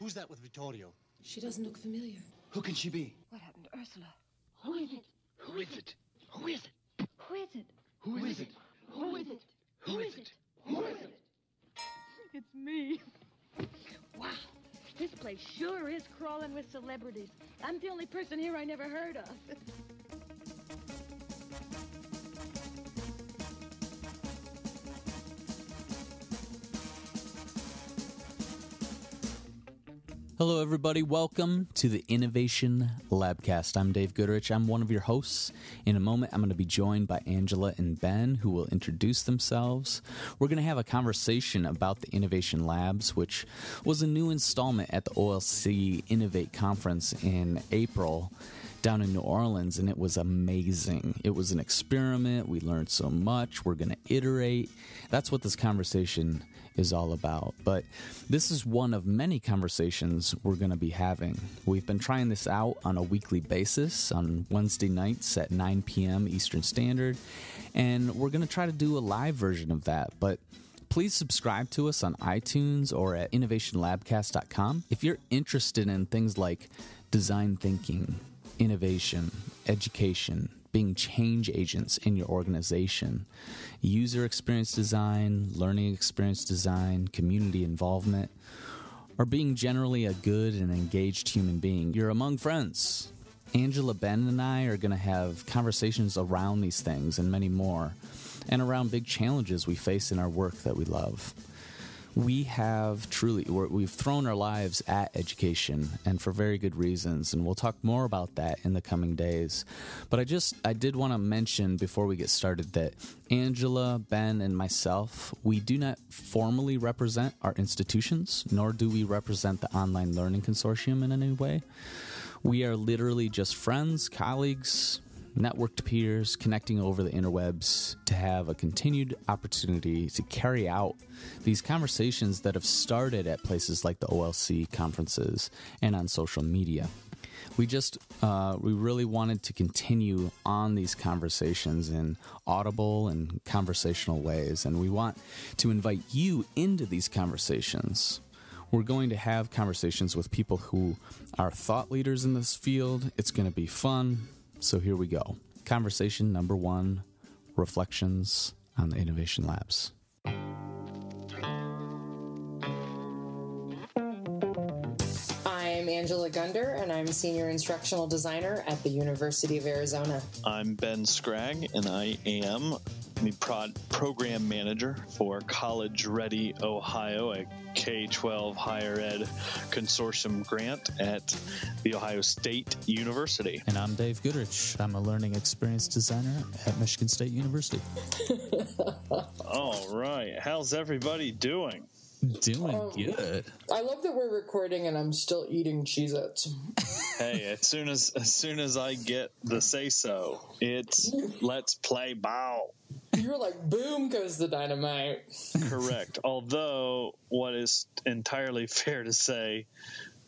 Who's that with Vittorio? She doesn't look familiar. Who can she be? What happened to Ursula? Who is it? Who is it? Who is it? Who is it? Who is it? Who is it? Who is it? Who is it? It's me. Wow, this place sure is crawling with celebrities. I'm the only person here I never heard of. Hello, everybody. Welcome to the Innovation Labcast. I'm Dave Goodrich. I'm one of your hosts. In a moment, I'm going to be joined by Angela and Ben, who will introduce themselves. We're going to have a conversation about the Innovation Labs, which was a new installment at the OLC Innovate Conference in April down in New Orleans, and it was amazing. It was an experiment. We learned so much. We're going to iterate. That's what this conversation is all about. But this is one of many conversations we're going to be having. We've been trying this out on a weekly basis on Wednesday nights at 9 p.m. Eastern Standard, and we're going to try to do a live version of that. But please subscribe to us on iTunes or at innovationlabcast.com. If you're interested in things like design thinking, innovation, education, being change agents in your organization, user experience design, learning experience design, community involvement, or being generally a good and engaged human being. You're among friends. Angela, Ben, and I are going to have conversations around these things and many more, and around big challenges we face in our work that we love we have truly we've thrown our lives at education and for very good reasons and we'll talk more about that in the coming days. But i just i did want to mention before we get started that angela ben and myself we do not formally represent our institutions nor do we represent the online learning consortium in any way. We are literally just friends colleagues networked peers connecting over the interwebs to have a continued opportunity to carry out these conversations that have started at places like the OLC conferences and on social media. We just, uh, we really wanted to continue on these conversations in audible and conversational ways, and we want to invite you into these conversations. We're going to have conversations with people who are thought leaders in this field. It's going to be fun. So here we go. Conversation number one reflections on the Innovation Labs. Angela Gunder, and I'm Senior Instructional Designer at the University of Arizona. I'm Ben Scragg, and I am the prod program manager for College Ready Ohio, a K 12 higher ed consortium grant at The Ohio State University. And I'm Dave Goodrich. I'm a learning experience designer at Michigan State University. All right. How's everybody doing? Doing Um, good. I love that we're recording and I'm still eating Cheez Its. Hey, as soon as as soon as I get the say so, it's let's play ball. You're like, boom goes the dynamite. Correct. Although what is entirely fair to say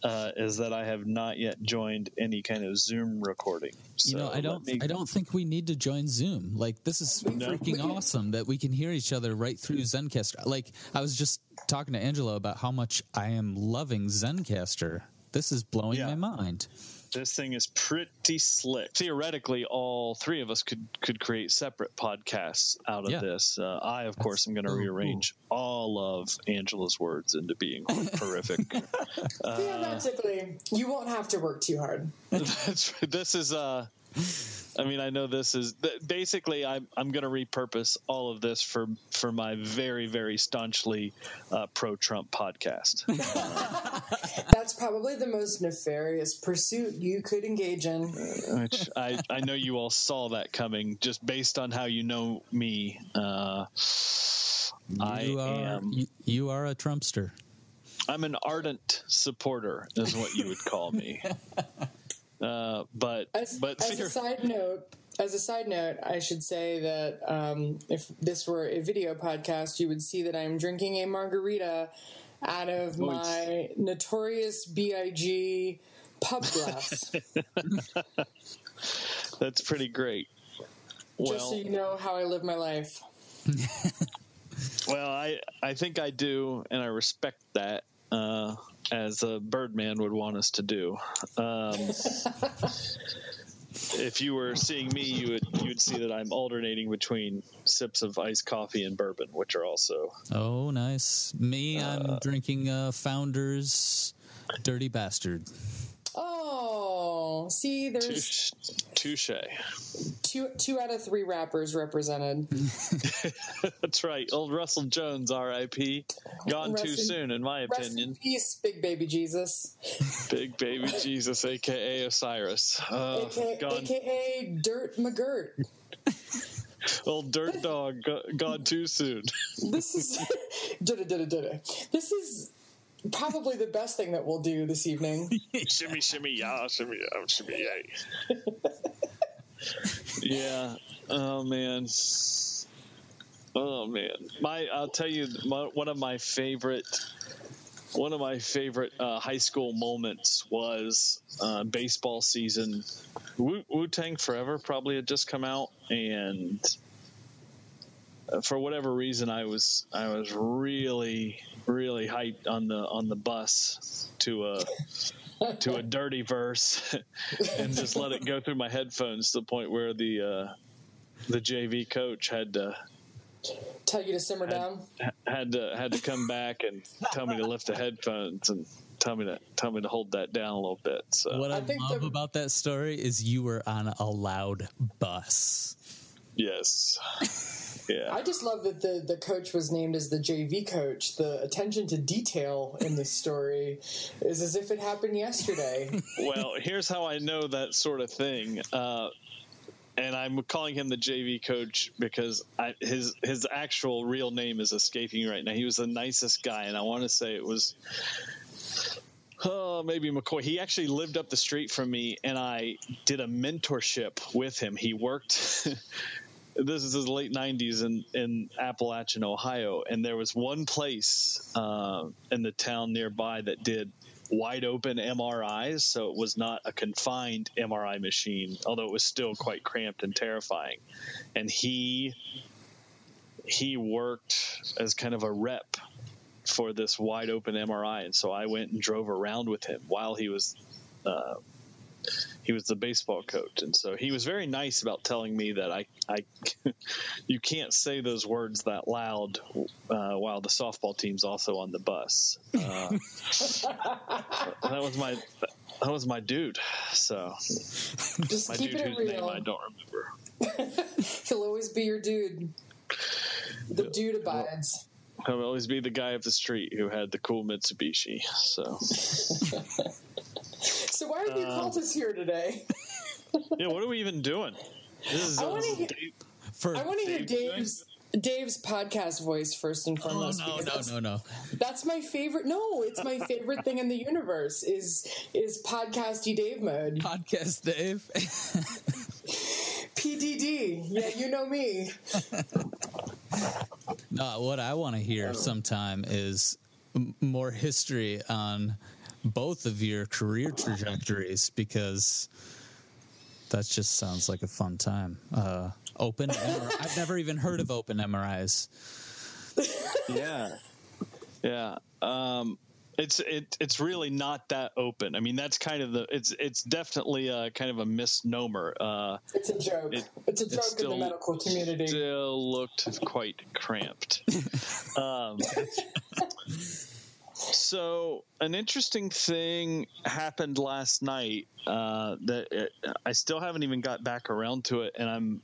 uh, is that I have not yet joined any kind of Zoom recording. you know, I don't. me- I don't think we need to join Zoom. Like this is No. freaking awesome that we can hear each other right through Zencastr. Like I was just talking to Angela about how much I am loving Zencastr. This is blowing Yeah. my mind. This thing is pretty slick. Theoretically, all three of us could could create separate podcasts out of Yeah. this. Uh, I, of course, am going to so rearrange all of Angela's words into being horrific. Uh, Theoretically, you won't have to work too hard. That's, this is uh I mean, I know this is basically. I'm I'm going to repurpose all of this for for my very very staunchly uh, pro Trump podcast. That's probably the most nefarious pursuit you could engage in. which I, I know you all saw that coming just based on how you know me. Uh, I are am. you, you are a Trumpster. I'm an ardent supporter, is what you would call me. Uh, but As, but as a side note, as a side note, I should say that um, if this were a video podcast, you would see that I'm drinking a margarita out of Oh, my notorious Big pub glass. that's pretty great. just so you know how I live my life. Well, I I think I do, and I respect that. Uh, as a Birdman would want us to do. Um, if you were seeing me, you would you would see that I'm alternating between sips of iced coffee and bourbon, which are also Oh, nice. Me, I'm drinking uh, Founders Dirty Bastard. See, there's touche. touche. two two out of three rappers represented. That's right. Old Russell Jones, R.I.P. Gone Rest too in- soon, in my Rest in opinion. peace, Big Baby Jesus, Big baby Jesus, aka Osiris. Uh, oh, aka, gone. AKA Dirt McGirt. Old dirt dog, gone too soon. This is. This is probably the best thing that we'll do this evening. shimmy, shimmy, yeah, shimmy, yeah, shimmy, yay. yeah. Oh man. Oh man. My, I'll tell you, my, one of my favorite, one of my favorite uh, high school moments was uh, baseball season. Wu Tang Forever probably had just come out, and for whatever reason, I was I was really really hyped on the on the bus to a to a dirty verse and just let it go through my headphones to the point where the uh, the JV coach had to Tell you to simmer down. had to had to come back and tell me to lift the headphones and tell me to tell me to hold that down a little bit. So What I, I think love the- about that story is you were on a loud bus. yes, yeah. I just love that the, the coach was named as the JV coach. The attention to detail in this story is as if it happened yesterday. well, here's how I know that sort of thing. Uh, and I'm calling him the JV coach because I, his his actual real name is escaping right now. He was the nicest guy, and I want to say it was. Oh, maybe McCoy. He actually lived up the street from me, and I did a mentorship with him. He worked. this is the late '90s in in Appalachian, Ohio, and there was one place uh, in the town nearby that did wide open MRIs, so it was not a confined MRI machine, although it was still quite cramped and terrifying. And he he worked as kind of a rep for this wide open MRI, and so I went and drove around with him while he was. Uh, he was the baseball coach, and so he was very nice about telling me that I, I, you can't say those words that loud uh, while the softball team's also on the bus. Uh, that was my, that was my dude. So Just my keep dude it whose name real. I don't remember. He'll always be your dude. The dude abides. He'll always be the guy of the street who had the cool Mitsubishi. So So why have you called us here today? yeah, what are we even doing? This is, I wanna hear- Dave- I want hear Dave's doing- Dave's Dave's podcast voice first and oh foremost. no no no no! That's my favorite. No, it's my favorite thing in the universe. Is is podcasty Dave mode. Podcast Dave. PDD. Yeah, you know me. Uh, what I want to hear sometime is m- more history on both of your career trajectories because that just sounds like a fun time. Uh, open, MRI. I've never even heard of open MRIs. yeah yeah um it's it, it's really not that open i mean that's kind of the it's it's definitely a kind of a misnomer uh It's a joke. It- it's a it's joke still- in the medical community. still looked quite cramped um so an interesting thing happened last night uh that it, i still haven't even got back around to it and i'm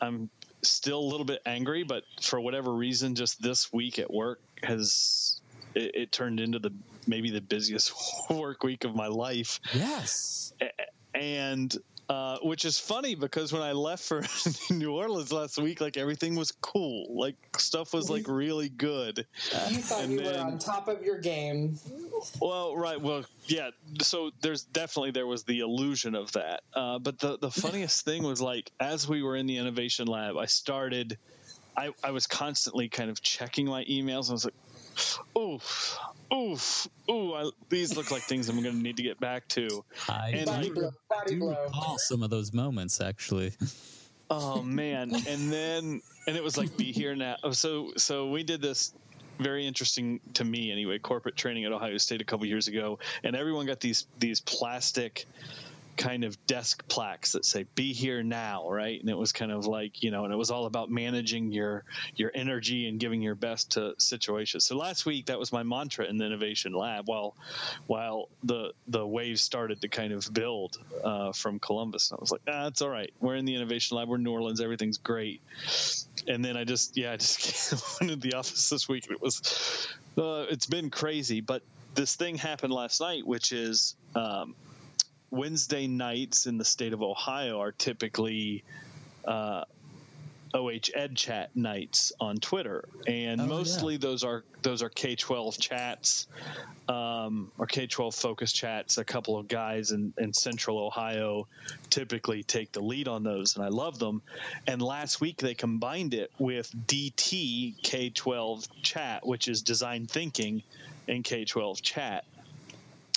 i'm still a little bit angry but for whatever reason just this week at work has it, it turned into the maybe the busiest work week of my life Yes. and uh, which is funny because when I left for New Orleans last week, like everything was cool, like stuff was like really good. you thought and you were on top of your game. Well, right, well, yeah. So there's definitely there was the illusion of that. Uh, but the the funniest thing was like as we were in the innovation lab, I started. I, I was constantly kind of checking my emails. and I was like, oof, oof, ooh, I, these look like things I'm going to need to get back to. I And Body you- blow. Body do blow. recall some of those moments actually. Oh man! and then and it was like be here now. Oh, So so we did this very interesting to me anyway. Corporate training at Ohio State a couple years ago, and everyone got these these plastic kind of desk plaques that say "Be here now," right? And it was kind of like you know, and it was all about managing your your energy and giving your best to situations. So last week that was my mantra in the innovation lab. While while the the waves started to kind of build uh, from Columbus, and I was like, ah, it's all right. We're in the innovation lab. We're in New Orleans. Everything's great. And then I just yeah, I just went into the office this week. And it was uh, it's been crazy, but this thing happened last night, which is. Um, Wednesday nights in the state of Ohio are typically uh, OH Ed Chat nights on Twitter, and Oh, mostly those are those are K twelve chats um, or K twelve focus chats. A couple of guys in, in Central Ohio typically take the lead on those, and I love them. And last week they combined it with DT K twelve chat, which is design thinking in K twelve chat.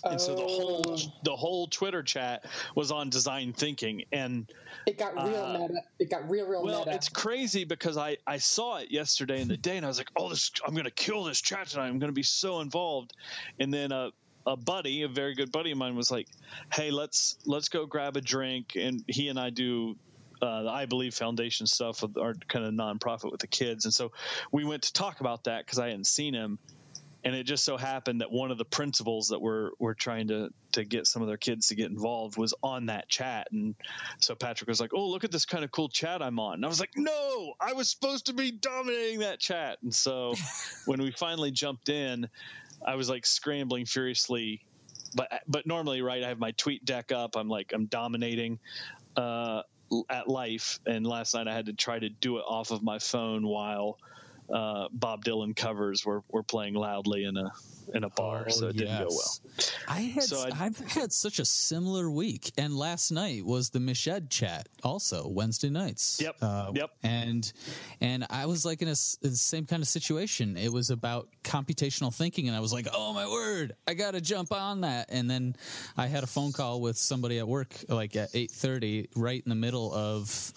And so the whole Oh. the whole Twitter chat was on design thinking, and It got real Uh, meta. It got real, real well, meta. it's crazy because I, I saw it yesterday in the day and I was like, oh, this I'm going to kill this chat tonight. I'm going to be so involved. And then a, a buddy, a very good buddy of mine, was like, hey, let's let's go grab a drink. And he and I do. Uh, the I Believe Foundation stuff with our kind of nonprofit with the kids, and so we went to talk about that because I hadn't seen him, and it just so happened that one of the principals that were were trying to to get some of their kids to get involved was on that chat. And so patrick was like oh look at this kind of cool chat i'm on. And i was like no i was supposed to be dominating that chat. And so when we finally jumped in i was like scrambling furiously. But but normally right i have my TweetDeck up. I'm like i'm dominating uh at life. And last night i had to try to do it off of my phone while uh, Bob Dylan covers were, were playing loudly in a in a bar, so it didn't go well. Oh, I had So I- I've had such a similar week, and last night was the Mished chat, also Wednesday nights. Yep, Uh, yep. And and I was like in a the same kind of situation. It was about computational thinking, and I was like, oh my word, I got to jump on that. And then I had a phone call with somebody at work, like at eight thirty, right in the middle of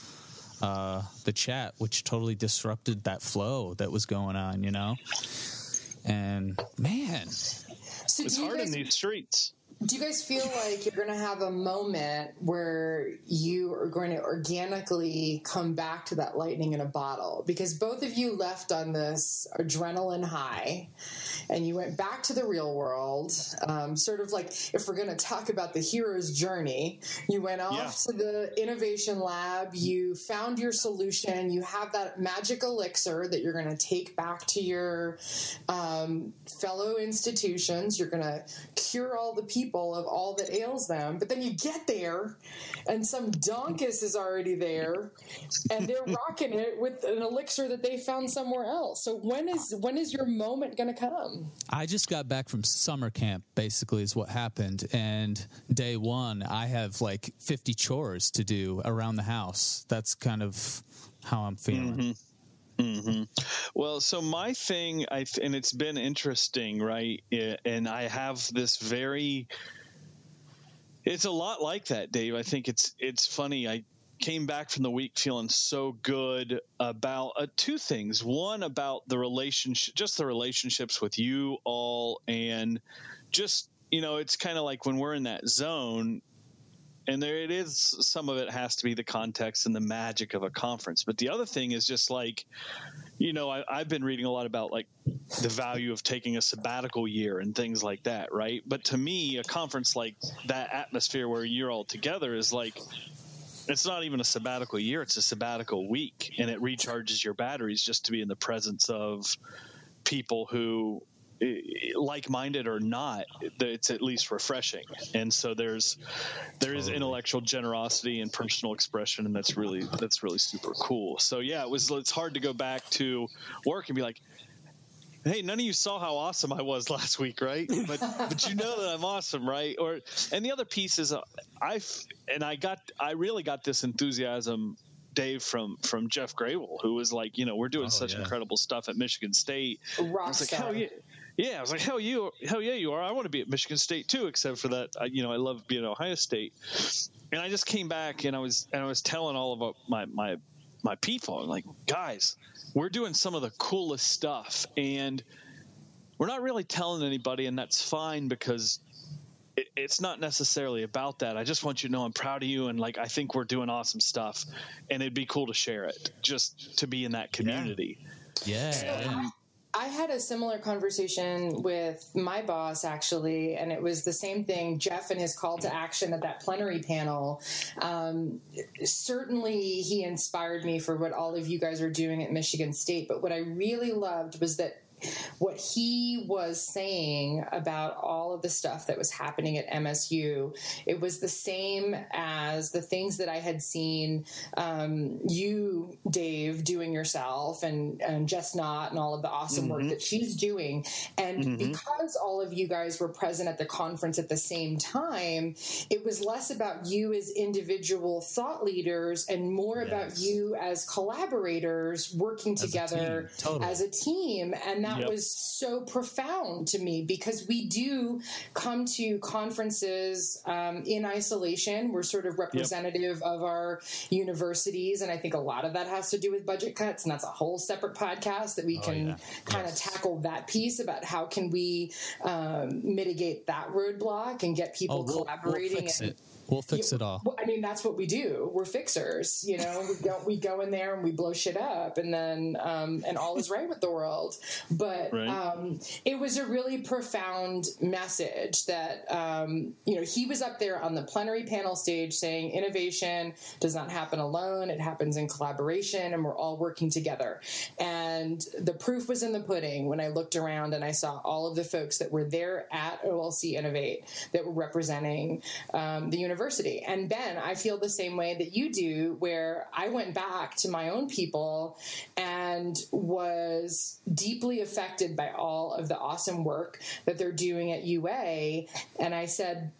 uh, the chat, which totally disrupted that flow that was going on, you know. And man, so It's hard guys, in these streets. do you guys feel like you're going to have a moment where you are going to organically come back to that lightning in a bottle? Because both of you left on this adrenaline high and you went back to the real world. Um, sort of like if we're going to talk about the hero's journey, you went off Yeah. to the innovation lab, you found your solution, you have that magic elixir that you're going to take back to your um, fellow institutions. You're going to cure all the people of all that ails them. But then you get there, and some donkus is already there, and they're rocking it with an elixir that they found somewhere else. So when is when is your moment going to come? I just got back from summer camp, basically, is what happened. And day one, I have like 50 chores to do around the house. That's kind of how I'm feeling. Mm-hmm. Mm-hmm. Well, so my thing, I th- and it's been interesting, right? I- And I have this very. It's a lot like that, Dave. I think it's it's funny. I came back from the week feeling so good about uh, two things. One about the relationship, just the relationships with you all, and just you know, it's kind of like when we're in that zone. And there it is. Some of it has to be the context and the magic of a conference, but the other thing is just like you know, I, I've been reading a lot about like the value of taking a sabbatical year and things like that, right? But to me, a conference like that atmosphere where you're all together is like it's not even a sabbatical year; it's a sabbatical week, and it recharges your batteries just to be in the presence of people who like-minded or not it's at least refreshing and so there's there is intellectual generosity and personal expression and that's really that's really super cool so yeah it was it's hard to go back to work and be like hey none of you saw how awesome i was last week right but but you know that i'm awesome right or and the other piece is uh, i and i got i really got this enthusiasm Dave from from Jeff Grabill, who was like, you know, we're doing Oh, such yeah. incredible stuff at Michigan State. I was like, star. hell yeah. Yeah, I was like, hell you, hell yeah, you are. I want to be at Michigan State too, except for that, I, you know, I love being at Ohio State. And I just came back and I was and I was telling all of my my my people, I'm like, guys, we're doing some of the coolest stuff, and we're not really telling anybody, and that's fine because it, it's not necessarily about that. I just want you to know I'm proud of you, and like I think we're doing awesome stuff, and it'd be cool to share it, just to be in that community. Yeah. yeah. Um, I had a similar conversation with my boss actually, and it was the same thing. Jeff and his call to action at that plenary panel. Um, certainly, he inspired me for what all of you guys are doing at Michigan State. But what I really loved was that what he was saying about all of the stuff that was happening at MSU, it was the same as the things that I had seen um, you, Dave, doing yourself, and, and Jess Knott, and all of the awesome mm-hmm. work that she's doing. And mm-hmm. because all of you guys were present at the conference at the same time, it was less about you as individual thought leaders and more yes. about you as collaborators working as together a totally. as a team. And that yep. was so profound to me because we do come to conferences um, in isolation. We're sort of representative yep. of our universities, and I think a lot of that has to do with budget cuts, and that's a whole separate podcast that we oh, can yeah. kind yes. of tackle that piece about how can we um, mitigate that roadblock and get people oh, we'll, collaborating. We'll and, We'll fix it all. I mean, that's what we do. We're fixers. You know, we go we go in there and we blow shit up, and then um, and all is right with the world. But right. um, it was a really profound message that um, you know he was up there on the plenary panel stage saying innovation does not happen alone; it happens in collaboration, and we're all working together. And the proof was in the pudding when I looked around and I saw all of the folks that were there at OLC Innovate that were representing um, the university university. And Ben, I feel the same way that you do, where I went back to my own people and was deeply affected by all of the awesome work that they're doing at UA. And I said,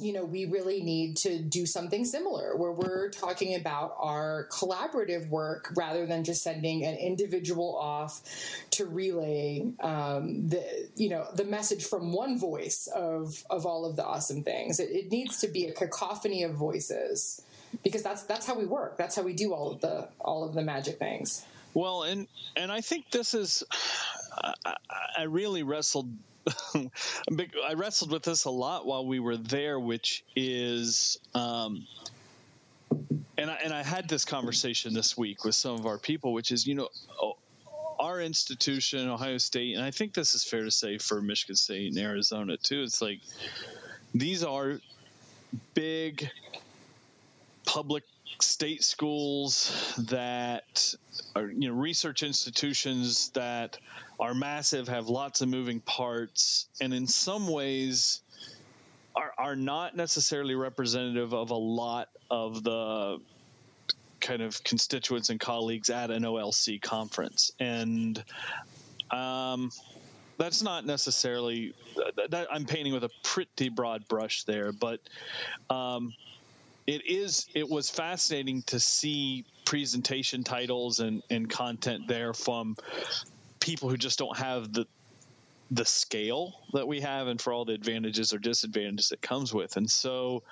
you know, we really need to do something similar where we're talking about our collaborative work rather than just sending an individual off to relay um, the, you know, the message from one voice of of all of the awesome things. It, it needs to be a cacophony of voices because that's that's how we work. That's how we do all of the all of the magic things. Well, and and I think this is, I, I really wrestled I wrestled with this a lot while we were there, which is, um, and I, and I had this conversation this week with some of our people, which is, you know, our institution, Ohio State, and I think this is fair to say for Michigan State and Arizona too. It's like these are big public state schools that are you know research institutions that are massive, have lots of moving parts, and in some ways are are not necessarily representative of a lot of the kind of constituents and colleagues at an OLC conference, and um, that's not necessarily that, that, I'm painting with a pretty broad brush there, but um, it is it was fascinating to see presentation titles and, and content there from people who just don't have the the scale that we have and for all the advantages or disadvantages it comes with. And so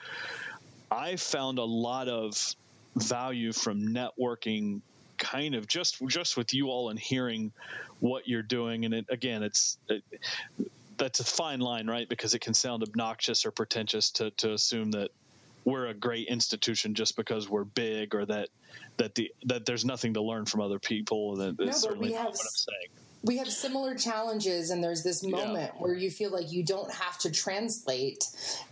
i found a lot of value from networking kind of just just with you all and hearing what you're doing. And it, again it's it, that's a fine line right? Because it can sound obnoxious or pretentious to, to assume that we're a great institution just because we're big or that that the that there's nothing to learn from other people. That, that's no, certainly not what I'm saying we have similar challenges and there's this moment yeah. where you feel like you don't have to translate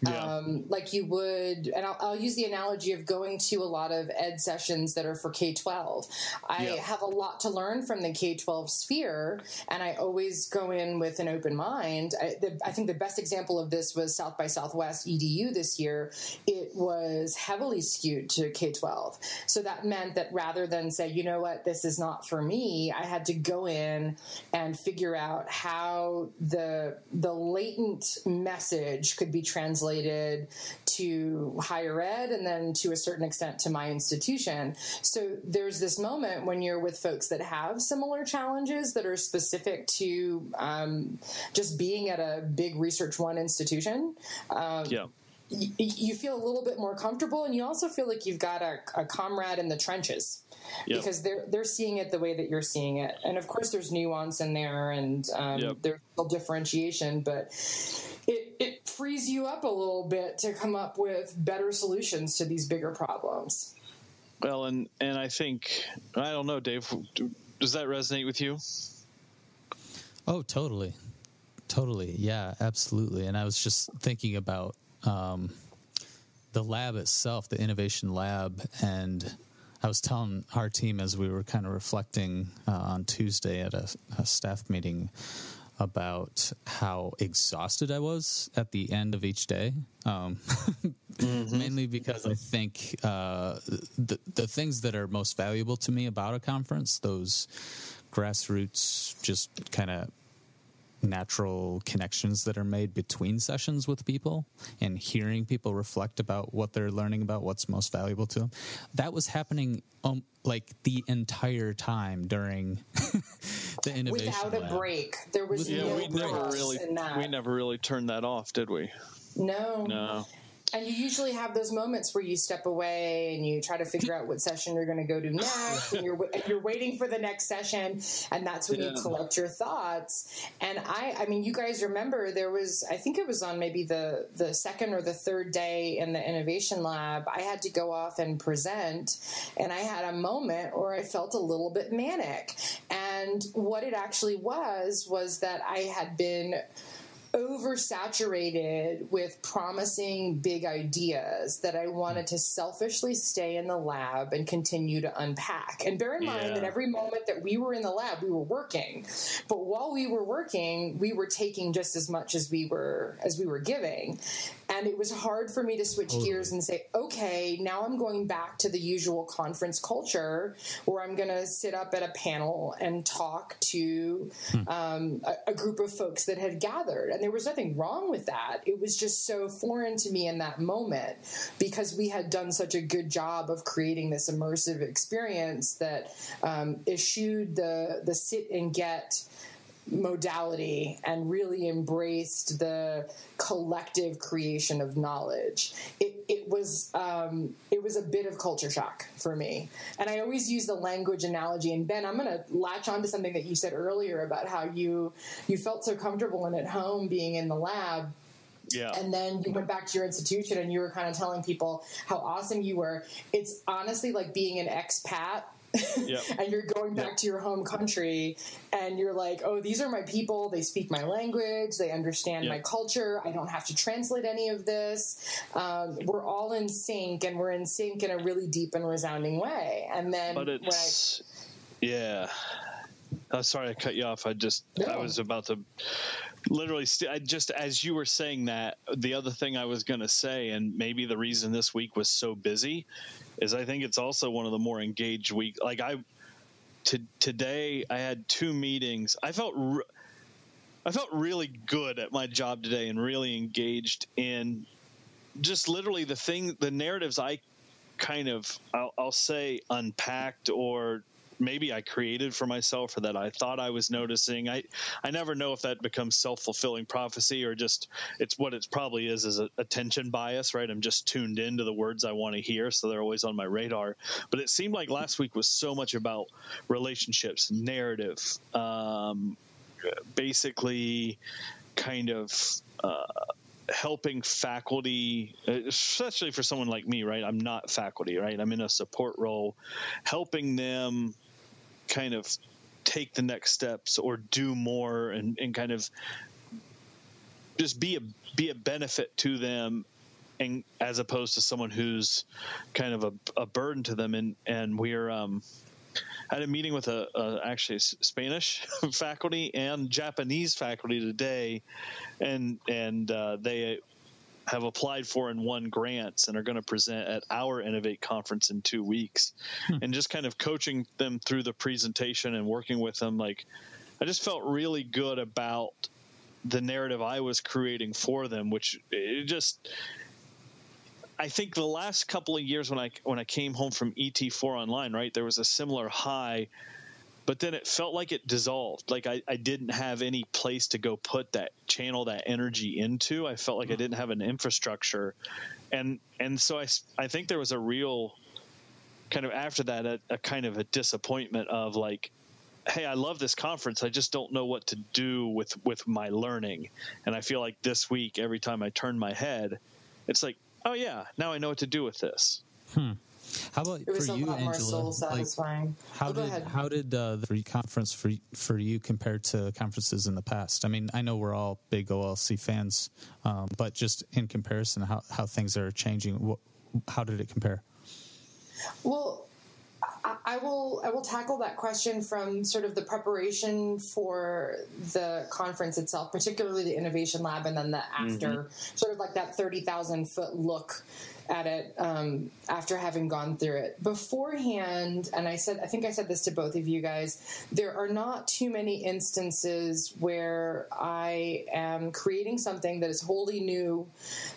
yeah. um, like you would and I'll, I'll, use the analogy of going to a lot of ed sessions that are for k-12 i yeah. have a lot to learn from the k-12 sphere and i always go in with an open mind I, the, I think the best example of this was south by southwest edu this year it was heavily skewed to k-12 so that meant that rather than say you know what this is not for me i had to go in and figure out how the the latent message could be translated to higher ed and then to a certain extent to my institution. So there's this moment when you're with folks that have similar challenges that are specific to um, just being at a big research one institution. Um, yeah y- you feel a little bit more comfortable, and you also feel like you've got a, a comrade in the trenches Yep. because they're they're seeing it the way that you're seeing it, and of course there's nuance in there, and um, Yep. there's still differentiation, but it it frees you up a little bit to come up with better solutions to these bigger problems. Well, and and I think I don't know, Dave. Does that resonate with you? Oh, totally. Totally. Yeah, absolutely. And I was just thinking about um, the lab itself, the innovation lab. And I was telling our team as we were kind of reflecting uh, on Tuesday at a, a staff meeting about how exhausted I was at the end of each day. Um, Mainly because I think uh, the the things that are most valuable to me about a conference, those grassroots, just kind of natural connections that are made between sessions with people and hearing people reflect about what they're learning about what's most valuable to them that was happening um, like the entire time during the innovation Without a lab. break, there was Yeah, no we never really in that. we never really turned that off, did we? no, No. And you usually have those moments where you step away and you try to figure out what session you're going to go to next, and you're and you're waiting for the next session, and that's when you collect your thoughts. And I, I mean, you guys remember there was, I think it was on maybe the the second or the third day in the innovation lab, I had to go off and present, and I had a moment where I felt a little bit manic, and what it actually was was that I had been oversaturated with promising big ideas that I wanted to selfishly stay in the lab and continue to unpack. And bear in mind that every moment that we were in the lab, we were working. But while we were working, we were taking just as much as we were as we were giving. And it was hard for me to switch gears and say, okay, now I'm going back to the usual conference culture where I'm going to sit up at a panel and talk to um, a, a group of folks that had gathered. And there was nothing wrong with that. It was just so foreign to me in that moment because we had done such a good job of creating this immersive experience that um, eschewed the, the sit and get modality and really embraced the collective creation of knowledge. It, it was um, it was a bit of culture shock for me, and I always use the language analogy. And Ben, I'm going to latch on to something that you said earlier about how you you felt so comfortable and at home being in the lab Yeah. and then you went back to your institution and you were kind of telling people how awesome you were. It's honestly like being an expat. Yep. and you're going back Yep. to your home country and you're like, oh, these are my people. They speak my language. They understand my culture. I don't have to translate any of this. Um, we're all in sync and we're in sync in a really deep and resounding way. And then but when I, yeah. I'm sorry I cut you off. I just I was about to literally st- I just as you were saying that the other thing I was going to say and maybe the reason this week was so busy is I think it's also one of the more engaged week like I to, today I had two meetings. I felt re- I felt really good at my job today and really engaged in just literally the thing the narratives I kind of I'll, I'll say unpacked or maybe I created for myself or that I thought I was noticing. I I never know if that becomes self fulfilling prophecy or just it's what it probably is is a attention bias, right? I'm just tuned into the words I want to hear, so they're always on my radar. But it seemed like last week was so much about relationships, narrative, um, basically, kind of. Uh, helping faculty, especially for someone like me, right? I'm not faculty, right? I'm in a support role, helping them kind of take the next steps or do more and, and kind of just be a be a benefit to them and as opposed to someone who's kind of a, a burden to them. And and we're um had a meeting with a, a actually Spanish faculty and Japanese faculty today, and and uh, they have applied for and won grants and are going to present at our Innovate conference in two weeks, hmm. and just kind of coaching them through the presentation and working with them. Like, I just felt really good about the narrative I was creating for them, which it just I think the last couple of years when I when I came home from ET4 online, right, there was a similar high but then it felt like it dissolved. Like I, I didn't have any place to go put that channel that energy into. I felt like I mm-hmm. didn't have an infrastructure, and and so I I think there was a real kind of after that a, a kind of a disappointment of like hey i love this conference. I just don't know what to do with with my learning. And i feel like this week every time i turn my head it's like oh yeah now i know what to do with this hmm. How about It was for a you, lot more Angela? soul Like, how Oh, did how did uh, the conference for for you compare to conferences in the past? I mean, I know we're all big OLC fans, um, but just in comparison, how how things are changing, wh- how did it compare? Well, I, I will I will tackle that question from sort of the preparation for the conference itself, particularly the innovation lab, and then the after, sort of like that thirty thousand foot look at it um, after having gone through it beforehand. And I said, I think I said this to both of you guys. There are not too many instances where I am creating something that is wholly new,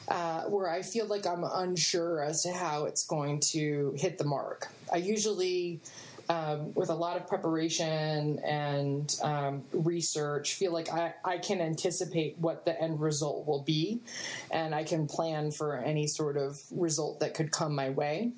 uh, where I feel like I'm unsure as to how it's going to hit the mark. I usually um, with a lot of preparation and um, research, feel like I, I can anticipate what the end result will be, and I can plan for any sort of result that could come my way.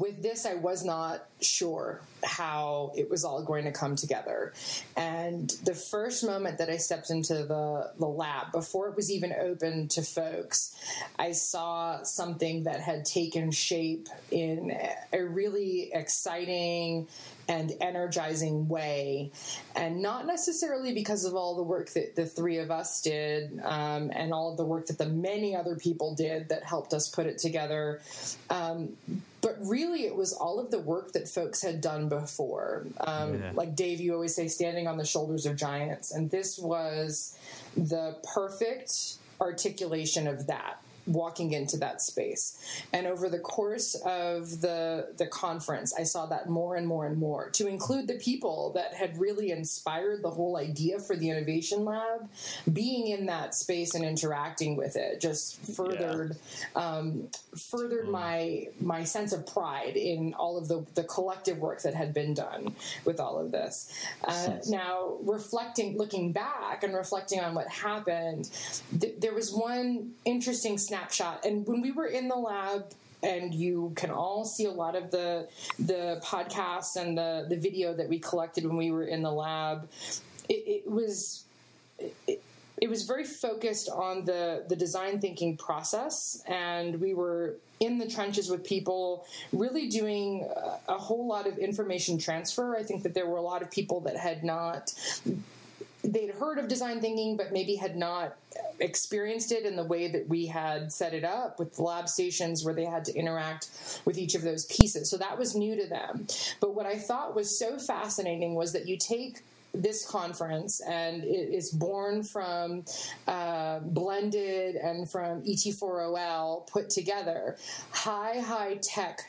With this, I was not sure how it was all going to come together. And the first moment that I stepped into the, the lab, before it was even open to folks, I saw something that had taken shape in a really exciting and energizing way. And not necessarily because of all the work that the three of us did um, and all of the work that the many other people did that helped us put it together. Um, but really, it was all of the work that folks had done before. Um, Yeah. Like Dave, you always say, standing on the shoulders of giants. And this was the perfect articulation of that walking into that space. And over the course of the the conference i saw that more and more and more to include the people that had really inspired the whole idea for the innovation lab being in that space and interacting with it just furthered um, furthered my my sense of pride in all of the the collective work that had been done with all of this. Uh, now reflecting looking back and reflecting on what happened th- there was one interesting snapshot. And when we were in the lab and you can all see a lot of the the podcasts and the the video that we collected when we were in the lab it, it was it, it was very focused on the the design thinking process. And we were in the trenches with people really doing a, a whole lot of information transfer. I think that there were a lot of people that had not they'd heard of design thinking but maybe had not experienced it in the way that we had set it up with lab stations where they had to interact with each of those pieces. So that was new to them. But what i thought was so fascinating was that you take this conference and it is born from uh, blended and from E et4ol put together high high tech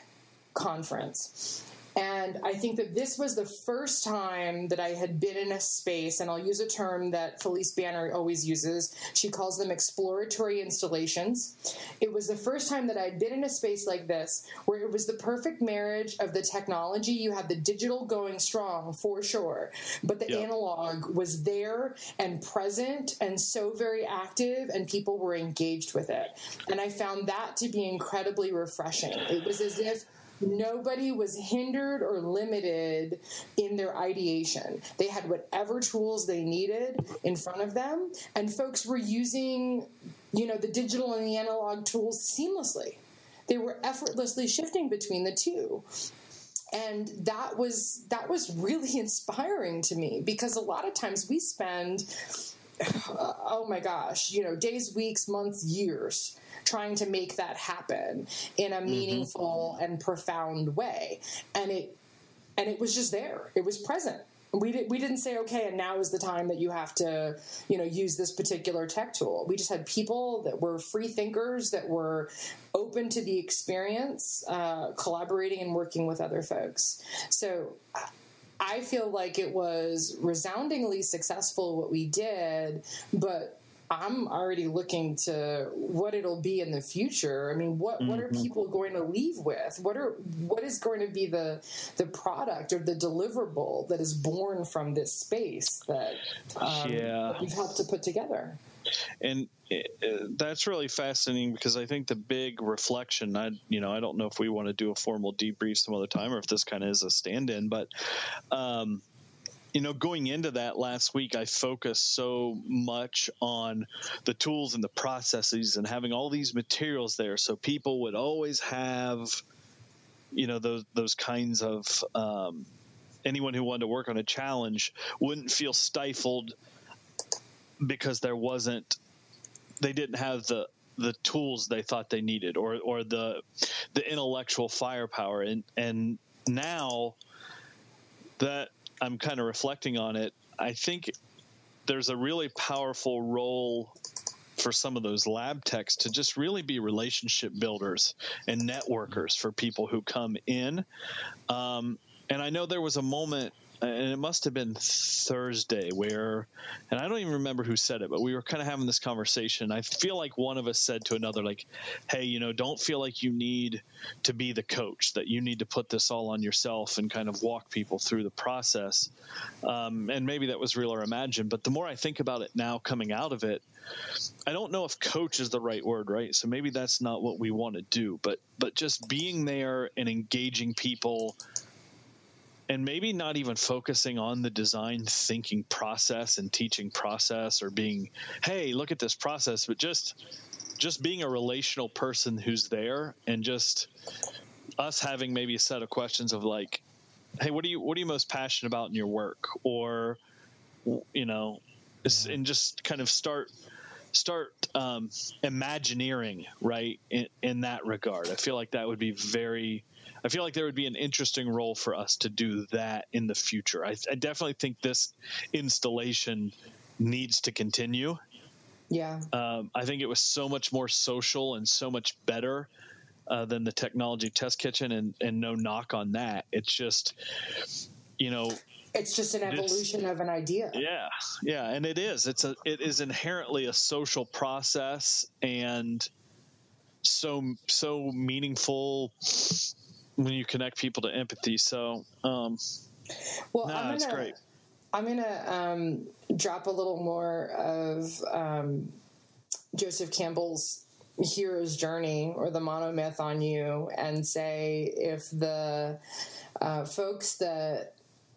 conference and I think that this was the first time that I had been in a space, and I'll use a term that Felice Banner always uses. She calls them exploratory installations. It was the first time that I had been in a space like this where it was the perfect marriage of the technology. You had the digital going strong for sure, but the Yeah. analog was there and present and so very active, and people were engaged with it. And I found that to be incredibly refreshing. It was as if nobody was hindered or limited in their ideation. They had whatever tools they needed in front of them, and folks were using, you know, the digital and the analog tools seamlessly. They were effortlessly shifting between the two. And that was that was really inspiring to me because a lot of times we spend oh my gosh, you know, days, weeks, months, years trying to make that happen in a meaningful and profound way. And it and it was just there. It was present. We, did, we didn't say okay and now is the time that you have to you know use this particular tech tool we just had people that were free thinkers that were open to the experience uh, collaborating and working with other folks so I feel like it was resoundingly successful what we did, but I'm already looking to what it'll be in the future. I mean, what what are people going to leave with? What are what is going to be the the product or the deliverable that is born from this space that um, Yeah. that we've helped to put together? And that's really fascinating because I think the big reflection. I you know I don't know if we want to do a formal debrief some other time or if this kind of is a stand-in, but um, you know going into that last week, I focused so much on the tools and the processes and having all these materials there, so people would always have you know those those kinds of um, anyone who wanted to work on a challenge wouldn't feel stifled because there wasn't they didn't have the the tools they thought they needed or or the the intellectual firepower. And and now that I'm kind of reflecting on it I think there's a really powerful role for some of those lab techs to just really be relationship builders and networkers for people who come in. Um, and I know there was a moment and it must have been Thursday where, and I don't even remember who said it, but we were kind of having this conversation. I feel like one of us said to another, like, hey, you know, don't feel like you need to be the coach, that you need to put this all on yourself and kind of walk people through the process. Um, and maybe that was real or imagined, but the more I think about it now coming out of it, I don't know if coach is the right word, right? So maybe that's not what we want to do, but but just being there and engaging people and maybe not even focusing on the design thinking process and teaching process or being hey look at this process but just just being a relational person who's there and just us having maybe a set of questions of like hey what are you what are you most passionate about in your work? Or you know it's- and just kind of start start um, imagineering right in, in that regard i feel like that would be very I feel like there would be an interesting role for us to do that in the future. I, I definitely think this installation needs to continue. Yeah. Um, I think it was so much more social and so much better uh, than the technology test kitchen, and, and no knock on that. It's just, you know, It's just an evolution of an idea. yeah, yeah, and it is. It's a it is inherently a social process and so so meaningful when you connect people to empathy. So, um, Well, no, I'm gonna, great. I'm gonna um, drop a little more of um, Joseph Campbell's hero's journey or the monomyth on you, and say if the uh, folks that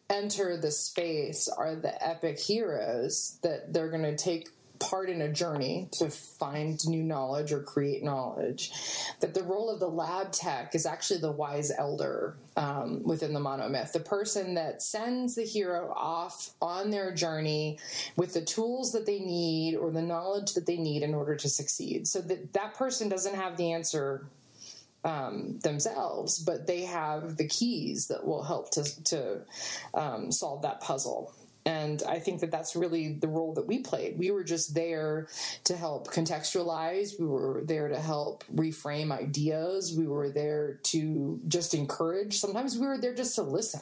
enter the space are the epic heroes, that they're going to take part in a journey to find new knowledge or create knowledge. That the role of the lab tech is actually the wise elder um, within the monomyth, the person that sends the hero off on their journey with the tools that they need or the knowledge that they need in order to succeed. So that that person doesn't have the answer um, themselves, but they have the keys that will help to to um, solve that puzzle. And I think that that's really the role that we played. We were just there to help contextualize. We were there to help reframe ideas. We were there to just encourage. Sometimes we were there just to listen,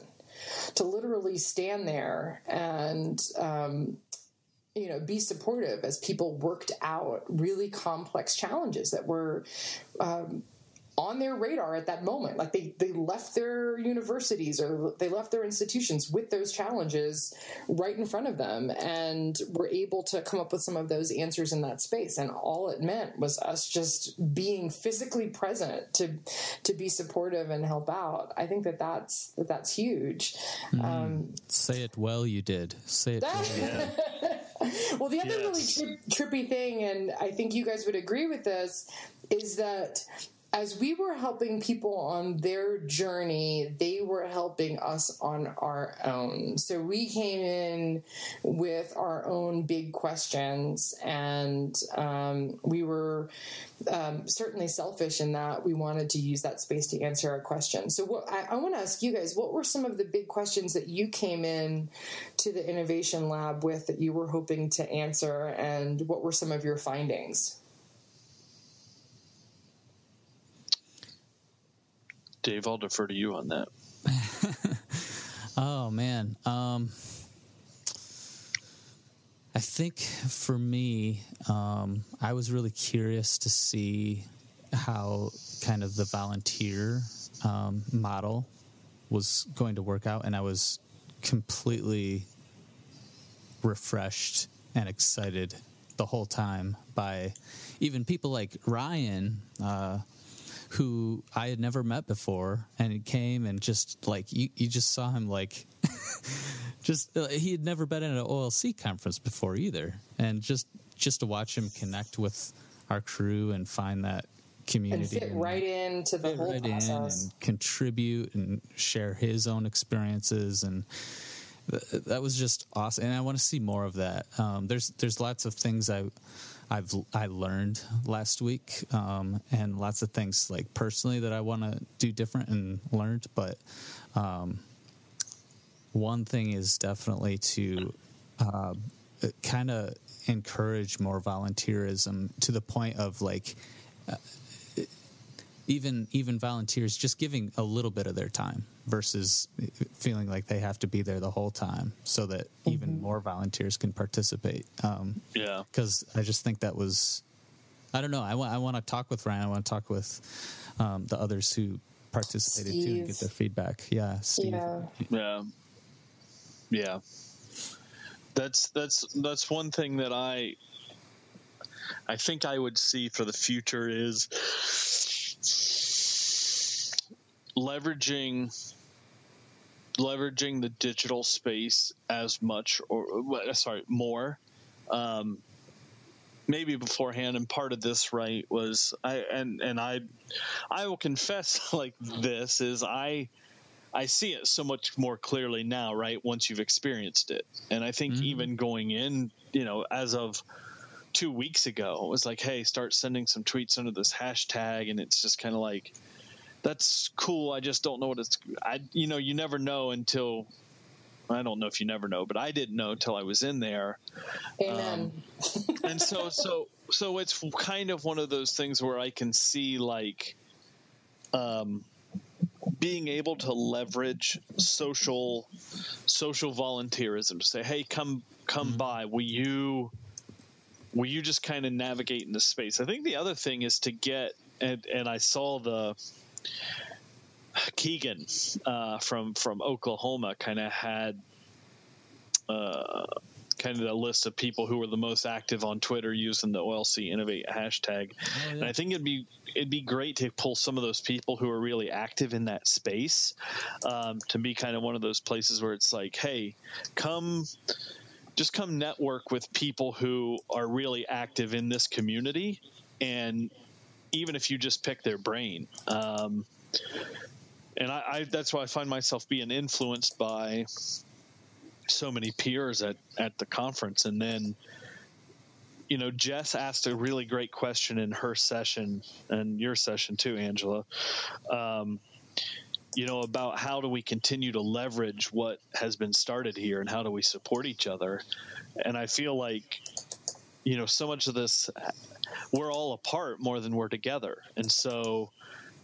to literally stand there and um, you know be supportive as people worked out really complex challenges that were um, on their radar at that moment like they, they left their universities or they left their institutions with those challenges right in front of them and were able to come up with some of those answers in that space and all it meant was us just being physically present to to be supportive and help out i think that that's that that's huge um, Say it well, you did. Say it well. well, the other Yes. really tri- trippy thing, and I think you guys would agree with this, is that as we were helping people on their journey, they were helping us on our own. So we came in with our own big questions, and um, we were um, certainly selfish in that we wanted to use that space to answer our questions. So, what I, I want to ask you guys: What were some of the big questions that you came in to the innovation lab with that you were hoping to answer, and what were some of your findings? Dave, I'll defer to you on that. Oh man. Um I think for me, um, I was really curious to see how kind of the volunteer um, model was going to work out, and I was completely refreshed and excited the whole time by even people like Ryan, uh, who I had never met before, and he came and just like you, you just saw him like. just uh, he had never been at an OLC conference before either, and just just to watch him connect with our crew and find that community And fit right into the whole right in process. and contribute and share his own experiences and th- that was just awesome and i want to see more of that um, there's there's lots of things i i've i learned last week um, and lots of things like personally that i want to do different and learned but um, one thing is definitely to uh, kind of encourage more volunteerism to the point of like even even volunteers just giving a little bit of their time versus feeling like they have to be there the whole time so that even more volunteers can participate um, Yeah. because I just think that was I don't know I want I want to talk with Ryan I want to talk with um, the others who participated too and get their feedback yeah Steve Yeah. Yeah. Yeah. That's that's that's one thing that I I think I would see for the future is leveraging leveraging the digital space as much or sorry more um, maybe beforehand and part of this right was i and and i i will confess like this is i I see it so much more clearly now, right? Once you've experienced it. And I think even going in, you know, as of two weeks ago, it was like, hey, start sending some tweets under this hashtag. And it's just kind of like, that's cool. I just don't know what it's, I, you know, you never know until, I don't know if you never know, but I didn't know until I was in there. Amen. and so so so it's kind of one of those things where I can see like um being able to leverage social social volunteerism to say hey come come by will you will you just kind of navigate in the space i think the other thing is to get and and i saw the keegan uh, from from oklahoma kind of had uh, kind of a list of people who were the most active on Twitter using the OLC Innovate hashtag. And I think it'd be it'd be great to pull some of those people who are really active in that space um, to be kind of one of those places where it's like, hey, come. Just come network with people who are really active in this community, and even if you just pick their brain, um, and I, I that's why I find myself being influenced by so many peers at at the conference. And then you know jess asked a really great question in her session and your session too angela um, you know about how do we continue to leverage what has been started here and how do we support each other? And i feel like you know so much of this we're all apart more than we're together. And so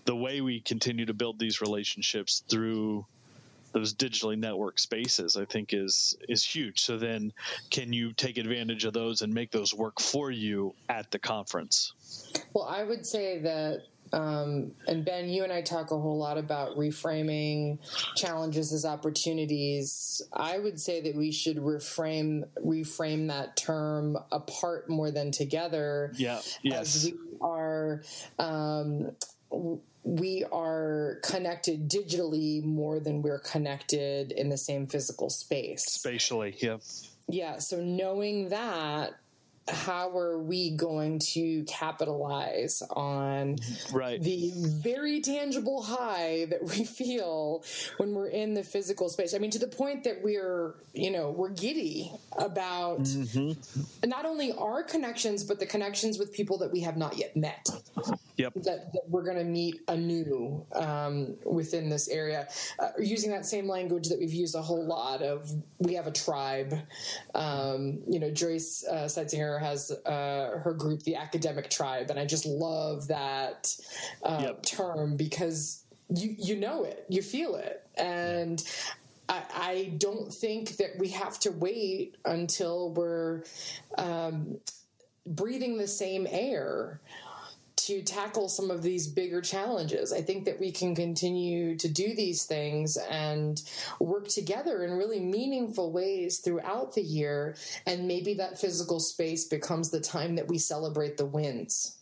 the way we continue to build these relationships through those digitally networked spaces i think is is huge. So then can you take advantage of those and make those work for you at the conference? Well, I would say that, um, and Ben, you and I talk a whole lot about reframing challenges as opportunities. I would say that we should reframe reframe that term apart more than together. yeah As yes we are. Um, we are connected digitally more than we're connected in the same physical space. spatially yeah Yeah, so knowing that, how are we going to capitalize on right. the very tangible high that we feel when we're in the physical space? I mean, to the point that we're, you know, we're giddy about mm-hmm. not only our connections, but the connections with people that we have not yet met yep that, that we're going to meet anew um, within this area. Uh, using that same language that we've used a whole lot of, we have a tribe. Um, you know, Joyce uh, Seitzinger has uh, her group, the Academic Tribe, and I just love that uh, Yep. term because you you know it, you feel it, and I, I don't think that we have to wait until we're um, breathing the same air to tackle some of these bigger challenges. I think that we can continue to do these things and work together in really meaningful ways throughout the year. And maybe that physical space becomes the time that we celebrate the wins.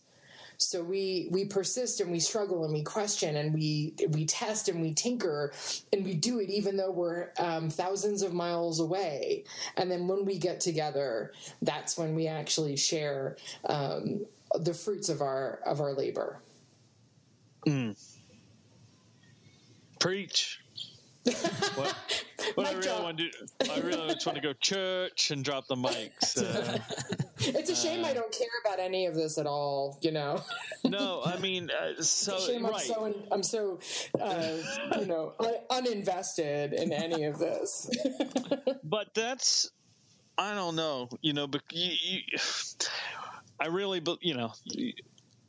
So we we persist and we struggle and we question and we we test and we tinker and we do it even though we're um, thousands of miles away. And then when we get together, that's when we actually share um, the fruits of our of our labor. Preach. what what I really want to do, I really just want to go church and drop the mics. Uh, It's a shame I don't care about any of this at all. You know, no, I mean, uh, so shame I'm right. so in, I'm so uh, you know un- uninvested in any of this. but that's I don't know, you know, but you, you, I really, you know,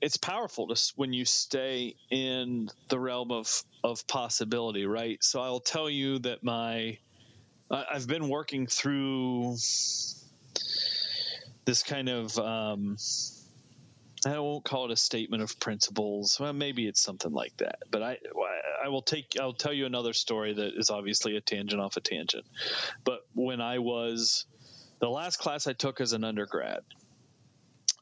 it's powerful to when you stay in the realm of of possibility, right? So I'll tell you that my I've been working through this kind of um, I won't call it a statement of principles. Well, maybe it's something like that. But I, I will take. I'll tell you another story that is obviously a tangent off a tangent. But when I was the last class I took as an undergrad,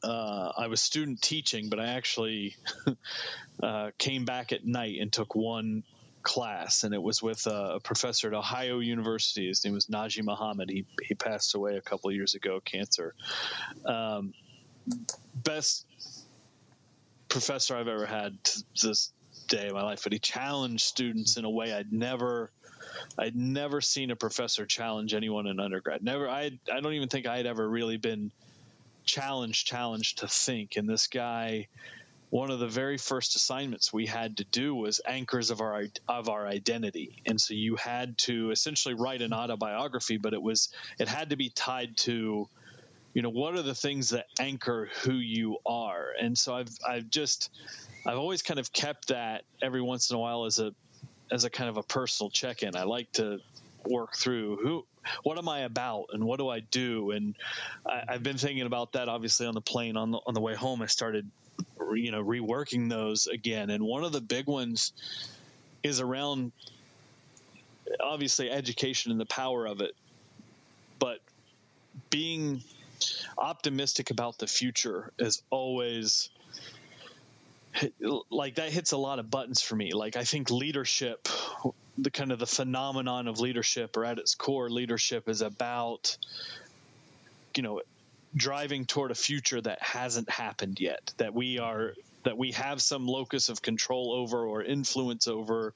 uh, I was student teaching, but I actually uh, came back at night and took one class, and it was with a, professor at Ohio University. His name was Najee Muhammad. He he passed away a couple years ago, cancer. Um, best professor I've ever had to this day of my life, but he challenged students in a way I'd never. I'd never seen a professor challenge anyone in undergrad. Never. I. I don't even think I had ever really been challenged, challenge to think. And this guy, one of the very first assignments we had to do was anchors of our of our identity. And so you had to essentially write an autobiography, but it was it had to be tied to you know what are the things that anchor who you are and so i've i've just i've always kind of kept that every once in a while as a as a kind of a personal check-in i like to work through who what am i about and what do i do? And I, i've been thinking about that obviously on the plane on the on the way home. I started you know reworking those again. And one of the big ones is around obviously education and the power of it. But being optimistic about the future is always like that hits a lot of buttons for me. Like i think leadership the kind of the phenomenon of leadership or at its core leadership is about you know driving toward a future that hasn't happened yet that we are that we have some locus of control over or influence over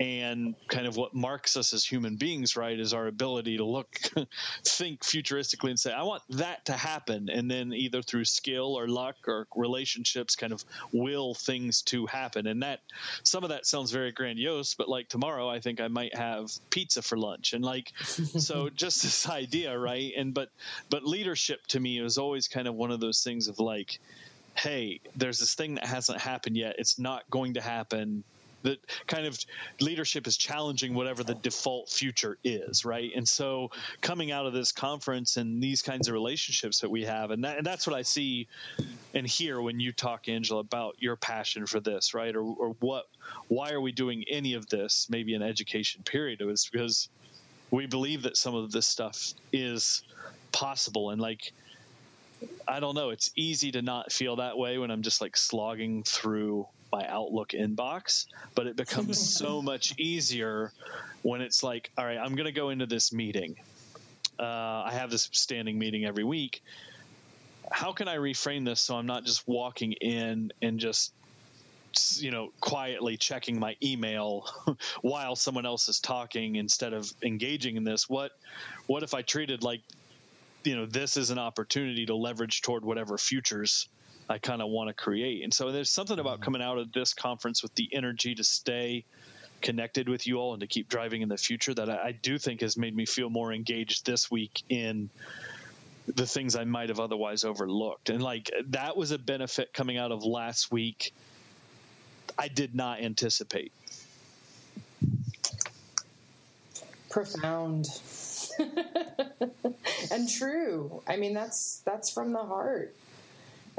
and kind of what marks us as human beings right is our ability to look think futuristically and say i want that to happen. And then either through skill or luck or relationships kind of will things to happen. And that some of that sounds very grandiose but like tomorrow i think i might have pizza for lunch. And like so just this idea right? And but but leadership to me is always kind of one of those things of like hey there's this thing that hasn't happened yet. It's not going to happen that kind of leadership is challenging whatever the default future is, right? And so coming out of this conference and these kinds of relationships that we have, and, that, and that's what I see and hear when you talk, Angela, about your passion for this, right? Or, or what, why are we doing any of this? Maybe an education period. It was because we believe that some of this stuff is possible, and like. I don't know. It's easy to not feel that way when I'm just like slogging through my Outlook inbox, but it becomes so much easier when it's like, all right, I'm going to go into this meeting. Uh, I have this standing meeting every week. How can I reframe this so I'm not just walking in and just you know quietly checking my email while someone else is talking instead of engaging in this what what if i treated like you know this is an opportunity to leverage toward whatever futures I kind of want to create. And so there's something about mm-hmm. coming out of this conference with the energy to stay connected with you all and to keep driving in the future that I, I do think has made me feel more engaged this week in the things I might have otherwise overlooked. And like that was a benefit coming out of last week I did not anticipate. profound and true. I mean, that's that's from the heart,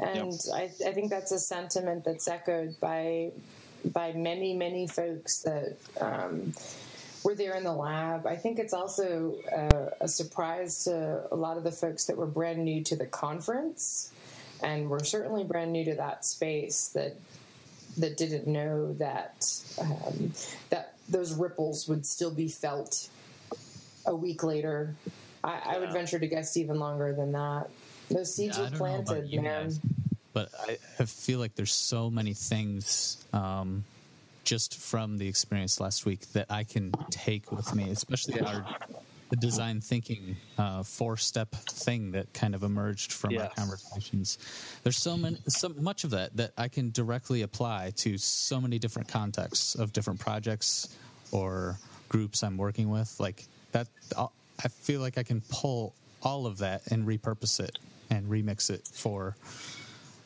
and I, I think that's a sentiment that's echoed by by many many folks that um, were there in the lab. I think it's also a, a surprise to a lot of the folks that were brand new to the conference, and were certainly brand new to that space that that didn't know that um, that those ripples would still be felt a week later. I, I would venture to guess even longer than that. Those seeds Yeah, were don't know about planted, man. guys, but I, I feel like there's so many things um, just from the experience last week that I can take with me, especially our the design thinking uh, four step thing that kind of emerged from our conversations. There's so many, so much of that that I can directly apply to so many different contexts of different projects or groups I'm working with. Like that, I feel like I can pull all of that and repurpose it and remix it for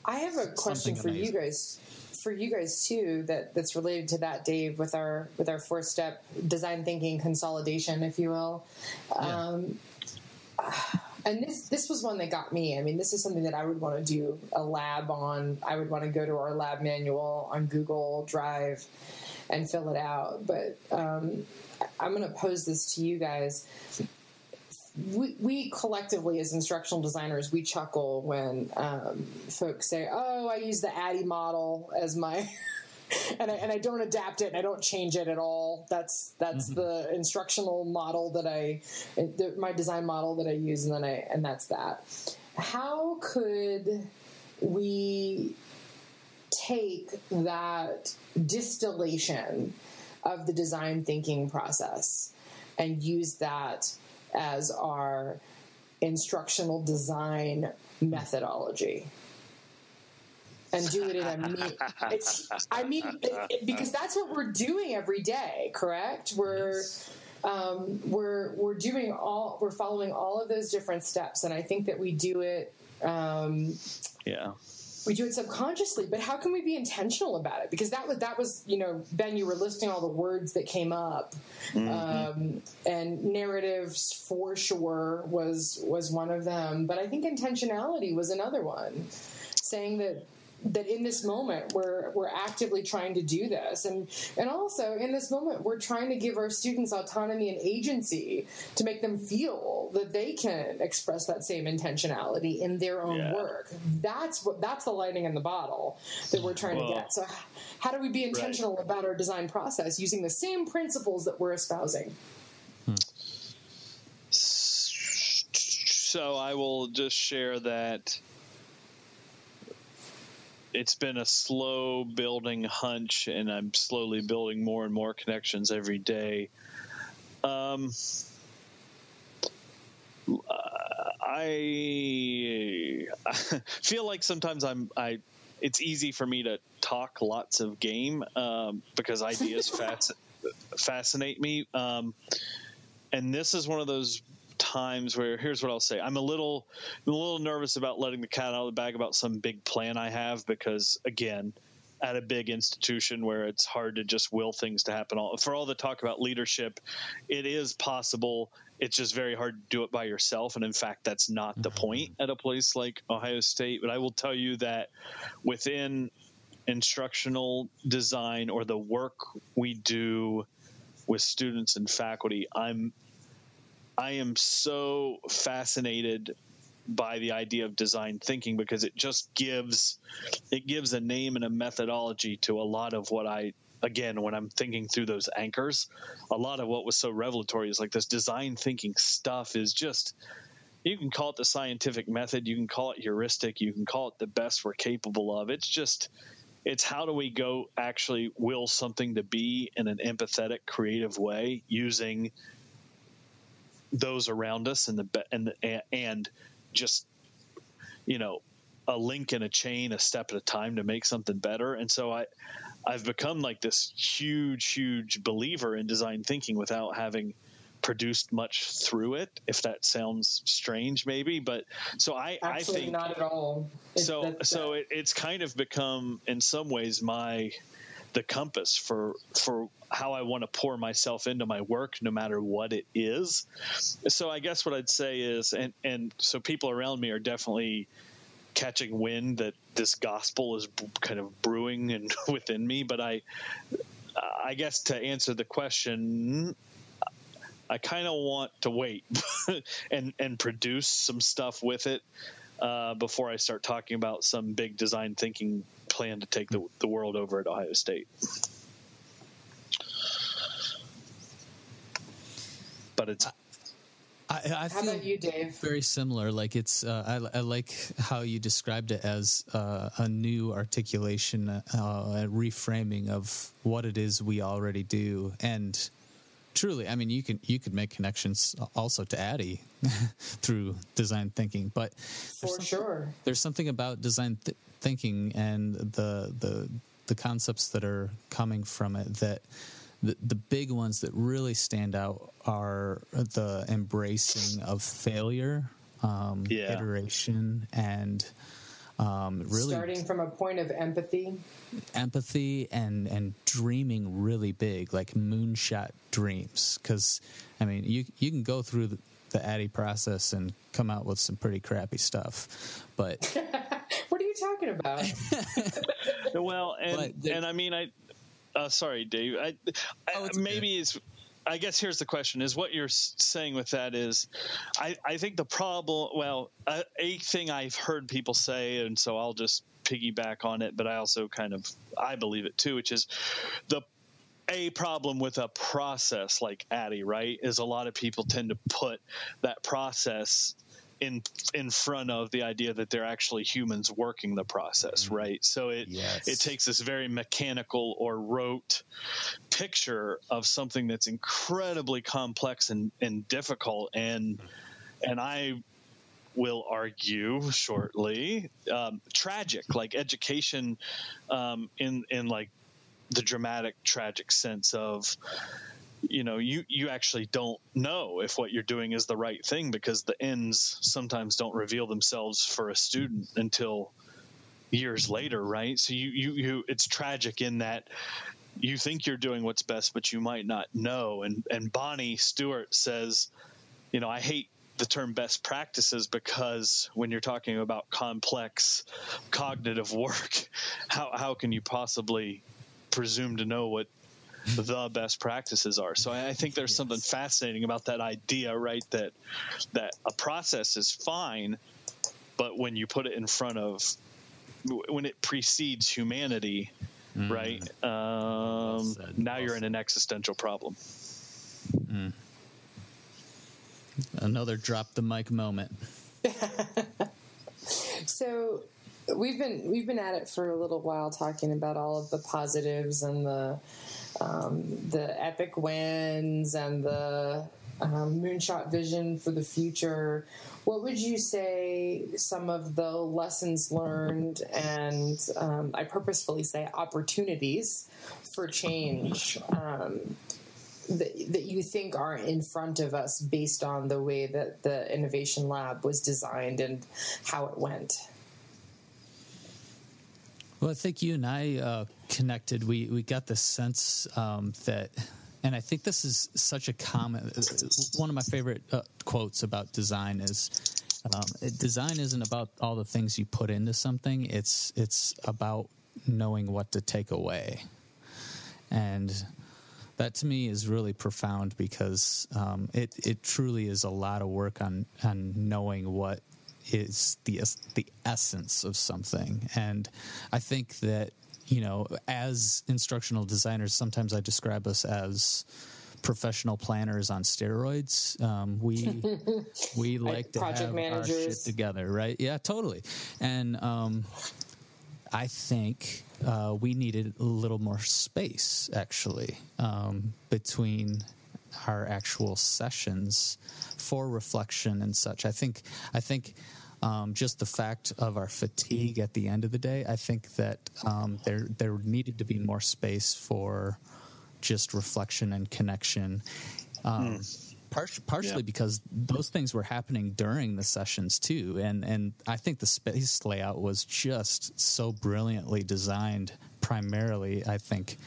I have a question for you guys, for you guys too, that that's related to that, Dave, with our with our four step design thinking consolidation, if you will. Yeah. Um, and this this was one that got me. I mean, this is something that I would want to do a lab on. I would want to go to our lab manual on Google Drive and fill it out. But um, I'm going to pose this to you guys we, we collectively as instructional designers we chuckle when um, folks say oh i use the ADDIE model as my and I, and I don't adapt it and i don't change it at all. That's that's the instructional model that i the, my design model that i use and then i and that's that. How could we take that distillation of the design thinking process and use that as our instructional design methodology. And do it in a me- it's, I mean it, it- because that's what we're doing every day correct? We're um, we're we're doing all we're following all of those different steps and I think that we do it um, Yeah. We do it subconsciously but how can we be intentional about it? Because that was that was you know ben you were listing all the words that came up. Um, and narratives for sure was was one of them. But i think intentionality was another one. Saying that that in this moment we're we're actively trying to do this. And and also in this moment we're trying to give our students autonomy and agency to make them feel that they can express that same intentionality in their own Yeah. work. That's what that's the lighting in the bottle that we're trying Well- to get. So how do we be intentional about our design process using the same principles that we're espousing? Hmm. So I will just share that it's been a slow building hunch, and I'm slowly building more and more connections every day. Um, I feel like sometimes I'm I. It's easy for me to talk lots of game um, because ideas fasc- fascinate me. Um, and this is one of those times where here's what I'll say: I'm a little, I'm a little nervous about letting the cat out of the bag about some big plan I have because, again, at a big institution where it's hard to just will things to happen. All for all the talk about leadership, it is possible. It's just very hard to do it by yourself, and in fact, that's not the mm-hmm. point at a place like Ohio State. But I will tell you that within instructional design or the work we do with students and faculty, I'm I am so fascinated by the idea of design thinking because it just gives it gives a name and a methodology to a lot of what I again when I'm thinking through those anchors a lot of what was so revelatory is like this design thinking stuff is just you can call it the scientific method you can call it heuristic you can call it the best we're capable of. It's just it's how do we go actually will something to be in an empathetic creative way using those around us and the and and just you know a link in a chain a step at a time to make something better and so i i've become like this huge huge believer in design thinking without having produced much through it if that sounds strange maybe but so i i think not at all. So so it, it's kind of become in some ways my the compass for for how I want to pour myself into my work, no matter what it is. So I guess what I'd say is, and and so people around me are definitely catching wind that this gospel is kind of brewing and within me. But I, I guess to answer the question, I kind of want to wait and and produce some stuff with it uh, before I start talking about some big design thinking plan to take the, the world over at Ohio State. But it's I, I How feel about you, Dave? very similar. Like it's, uh, I, I like how you described it as uh, a new articulation, uh, a reframing of what it is we already do, and truly, I mean, you can you could make connections also to ADDIE through design thinking, but For sure. there's something about design th- thinking and the the the concepts that are coming from it that the, the big ones that really stand out are the embracing of failure um, Yeah. iteration and um, really Starting from a point of empathy. empathy and and dreaming really big like moonshot dreams because i mean you you can go through the, the ADDIE process and come out with some pretty crappy stuff but What are you talking about? well, and and I mean, I uh, sorry, Dave. I, I Oh, it's okay. maybe it's. I guess here's the question: Is what you're saying with that is, I I think the problem. Well, a, a thing I've heard people say, and so I'll just piggyback on it, but I also kind of I believe it too, which is the a problem with a process like ADDIE, right, is a lot of people tend to put that process in in front of the idea that they're actually humans working the process, right? So it Yes. it takes this very mechanical or rote picture of something that's incredibly complex and, and difficult and and I will argue shortly um, tragic like education um, in in like the dramatic tragic sense of you know you you actually don't know if what you're doing is the right thing because the ends sometimes don't reveal themselves for a student until years later right? So you you, you it's tragic in that you think you're doing what's best but you might not know. And and Bonnie Stewart says you know I hate the term best practices because when you're talking about complex cognitive work how how can you possibly presume to know what the best practices are. So I I think there's something fascinating about that idea, right? That that a process is fine, but when you put it in front of when it precedes humanity, right? Um, Well now Well you're in an existential problem. another drop the mic moment So we've been we've been at it for a little while talking about all of the positives and the um, the epic wins and the um, moonshot vision for the future. What would you say some of the lessons learned and um, I purposefully say opportunities for change um, that, that you think are in front of us based on the way that the innovation lab was designed and how it went? Well, I think you and I uh, connected. We we got the sense um, that, and I think this is such a common. One of my favorite uh, quotes about design is, um, "Design isn't about all the things you put into something. It's it's about knowing what to take away." And that to me is really profound because um, it it truly is a lot of work on on knowing what is the the essence of something and i think that you know as instructional designers sometimes i describe us as professional planners on steroids. Um, we we like to project have our shit together right? Yeah totally. And um, I think uh, we needed a little more space, actually, um, between our actual sessions for reflection and such. I think, I think, um, just the fact of our fatigue at the end of the day, I think that um, there there needed to be more space for just reflection and connection. Um, par- partially Yeah. because those things were happening during the sessions too, and and I think the space layout was just so brilliantly designed primarily, I think,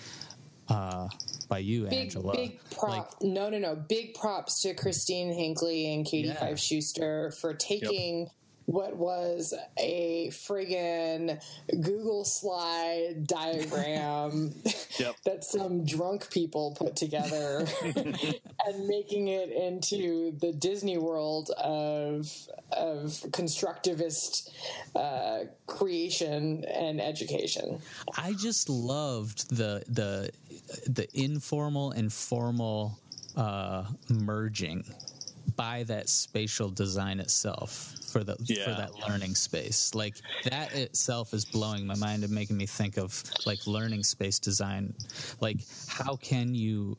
uh, by you, Big, Angela. big prop. Like, no, no, no. Big props to Christine Hinckley and Katie Yeah. Five Schuster for taking what was a friggin' Google slide diagram Yep. that some drunk people put together and making it into the Disney world of of constructivist uh, creation and education. I just loved the the the informal and formal uh, merging by that spatial design itself for the for that learning space. Like that itself is blowing my mind and making me think of like learning space design. Like how can you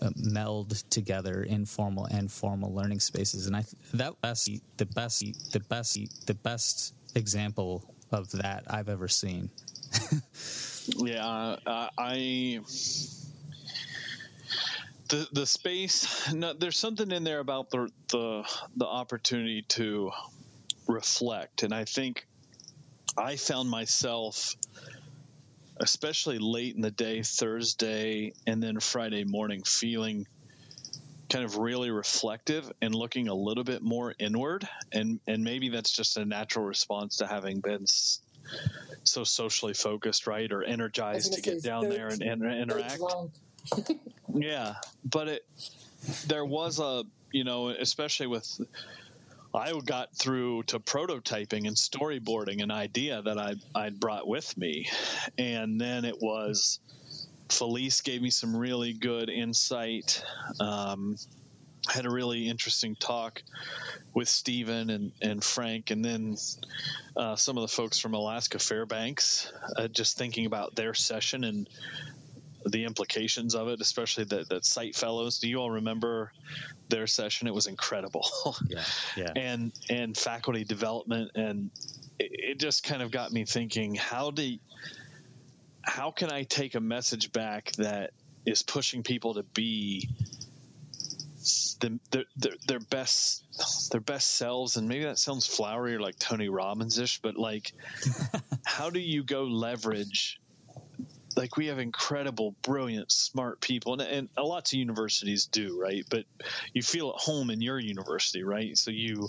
uh, meld together informal and formal learning spaces? And I th- that best the best the best the best example of that I've ever seen. Yeah, uh, I the the space. No, there's something in there about the the the opportunity to reflect, and I think I found myself, especially late in the day, Thursday and then Friday morning, feeling kind of really reflective and looking a little bit more inward and and maybe that's just a natural response to having been s- so socially focused right or energized to get down there and, and interact Drunk. Yeah but it there was a you know especially with i got through to prototyping and storyboarding an idea that i i'd brought with me. And then it was felice gave me some really good insight. Um, had a really interesting talk with Stephen and, and Frank, and then uh, some of the folks from Alaska Fairbanks, uh, just thinking about their session and the implications of it, especially the, the site fellows. Do you all remember their session? It was incredible. Yeah, yeah. and and faculty development and it, it just kind of got me thinking how do how can I take a message back that is pushing people to be the, their, their, their best their best selves and maybe that sounds flowery or like Tony Robbins ish but like how do you go leverage like we have incredible brilliant smart people and, and lots of universities do right? But you feel at home in your university right? So you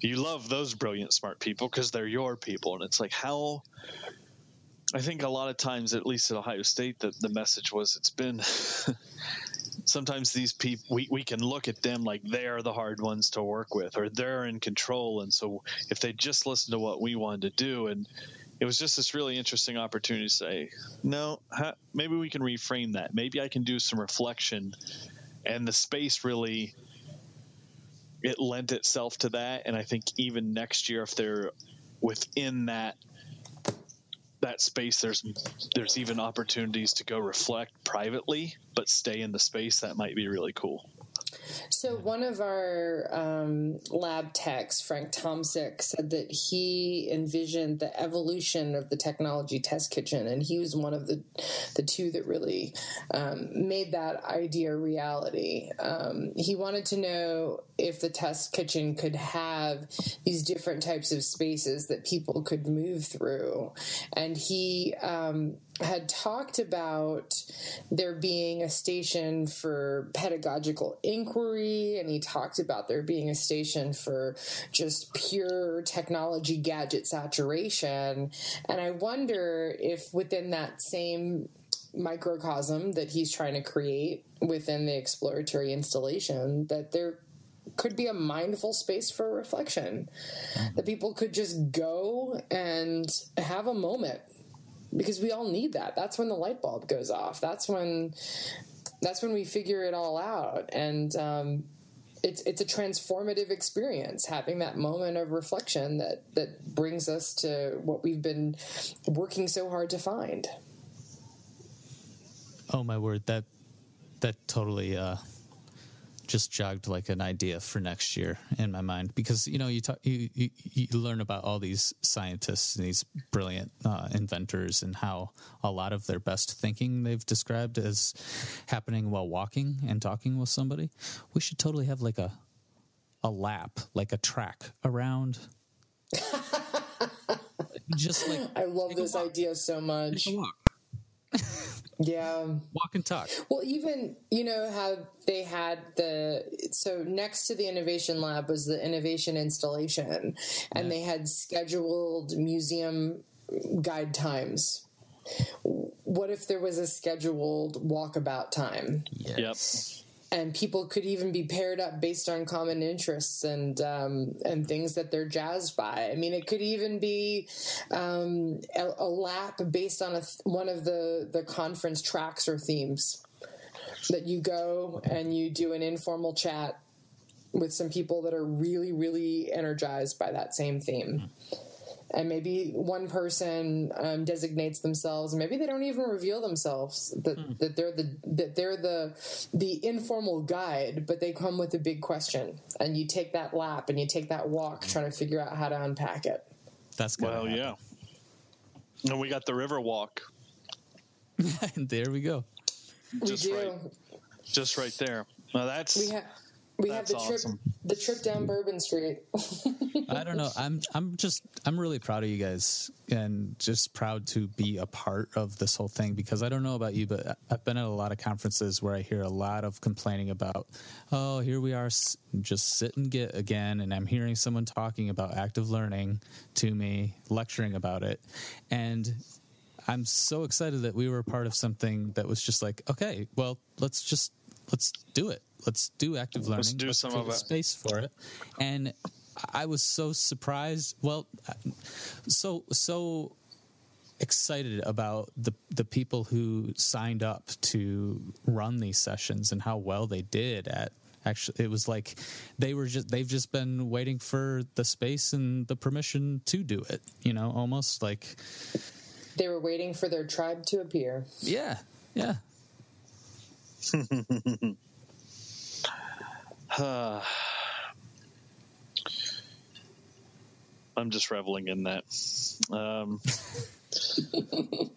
you love those brilliant smart people because they're your people and it's like how i think a lot of times at least at ohio state that the message was it's been sometimes these people we, we can look at them like they're the hard ones to work with or they're in control and so if they just listen to what we wanted to do and it was just this really interesting opportunity to say no maybe we can reframe that. Maybe i can do some reflection. And the space really it lent itself to that. And i think even next year if they're within that that space there's there's even opportunities to go reflect privately but stay in the space. That might be really cool So one of our um, lab techs, Frank Tomsick, said that he envisioned the evolution of the technology test kitchen, and he was one of the the two that really um, made that idea reality. Um, he wanted to know if the test kitchen could have these different types of spaces that people could move through, and he um, had talked about there being a station for pedagogical inquiry, and he talked about there being a station for just pure technology gadget saturation. And I wonder if within that same microcosm that he's trying to create within the exploratory installation, that there could be a mindful space for reflection, mm-hmm. that people could just go and have a moment because we all need that. That's when the light bulb goes off. That's when that's when we figure it all out, and um, it's it's a transformative experience having that moment of reflection that that brings us to what we've been working so hard to find. Oh my word, that that totally uh, just jogged like an idea for next year in my mind because you know you talk you, you, you learn about all these scientists and these brilliant uh, inventors and how a lot of their best thinking they've described as happening while walking and talking with somebody. We should totally have like a a lap, like a track around. just like I love this idea so much. Take a walk. Yeah. Walk and talk. Well, even you know how they had the so next to the innovation lab was the innovation installation, and they had scheduled museum guide times. What if there was a scheduled walkabout time? Yes. And people could even be paired up based on common interests and um, and things that they're jazzed by. I mean, it could even be um, a, a lap based on a one of the the conference tracks or themes that you go and you do an informal chat with some people that are really really energized by that same theme and maybe one person um, designates themselves and maybe they don't even reveal themselves that, that they're the that they're the the informal guide but they come with a big question and you take that lap and you take that walk trying to figure out how to unpack it That's good. Well, yeah. And we got the river walk there we go. we Just do right. just right there. Now that's we have we have the trip awesome. the trip down bourbon street I don't know. I'm I'm just I'm really proud of you guys and just proud to be a part of this whole thing because I don't know about you, but I've been at a lot of conferences where I hear a lot of complaining about, oh, here we are, just sit and get again, and I'm hearing someone talking about active learning to me, lecturing about it, and. I'm so excited that we were part of something that was just like, okay, well, let's just let's do it. Let's do active learning. Let's do some of a it. space for it. And I was so surprised. Well, so so excited about the the people who signed up to run these sessions and how well they did at actually it was like they were just they've just been waiting for the space and the permission to do it you know almost like they were waiting for their tribe to appear yeah yeah I'm just reveling in that. Um,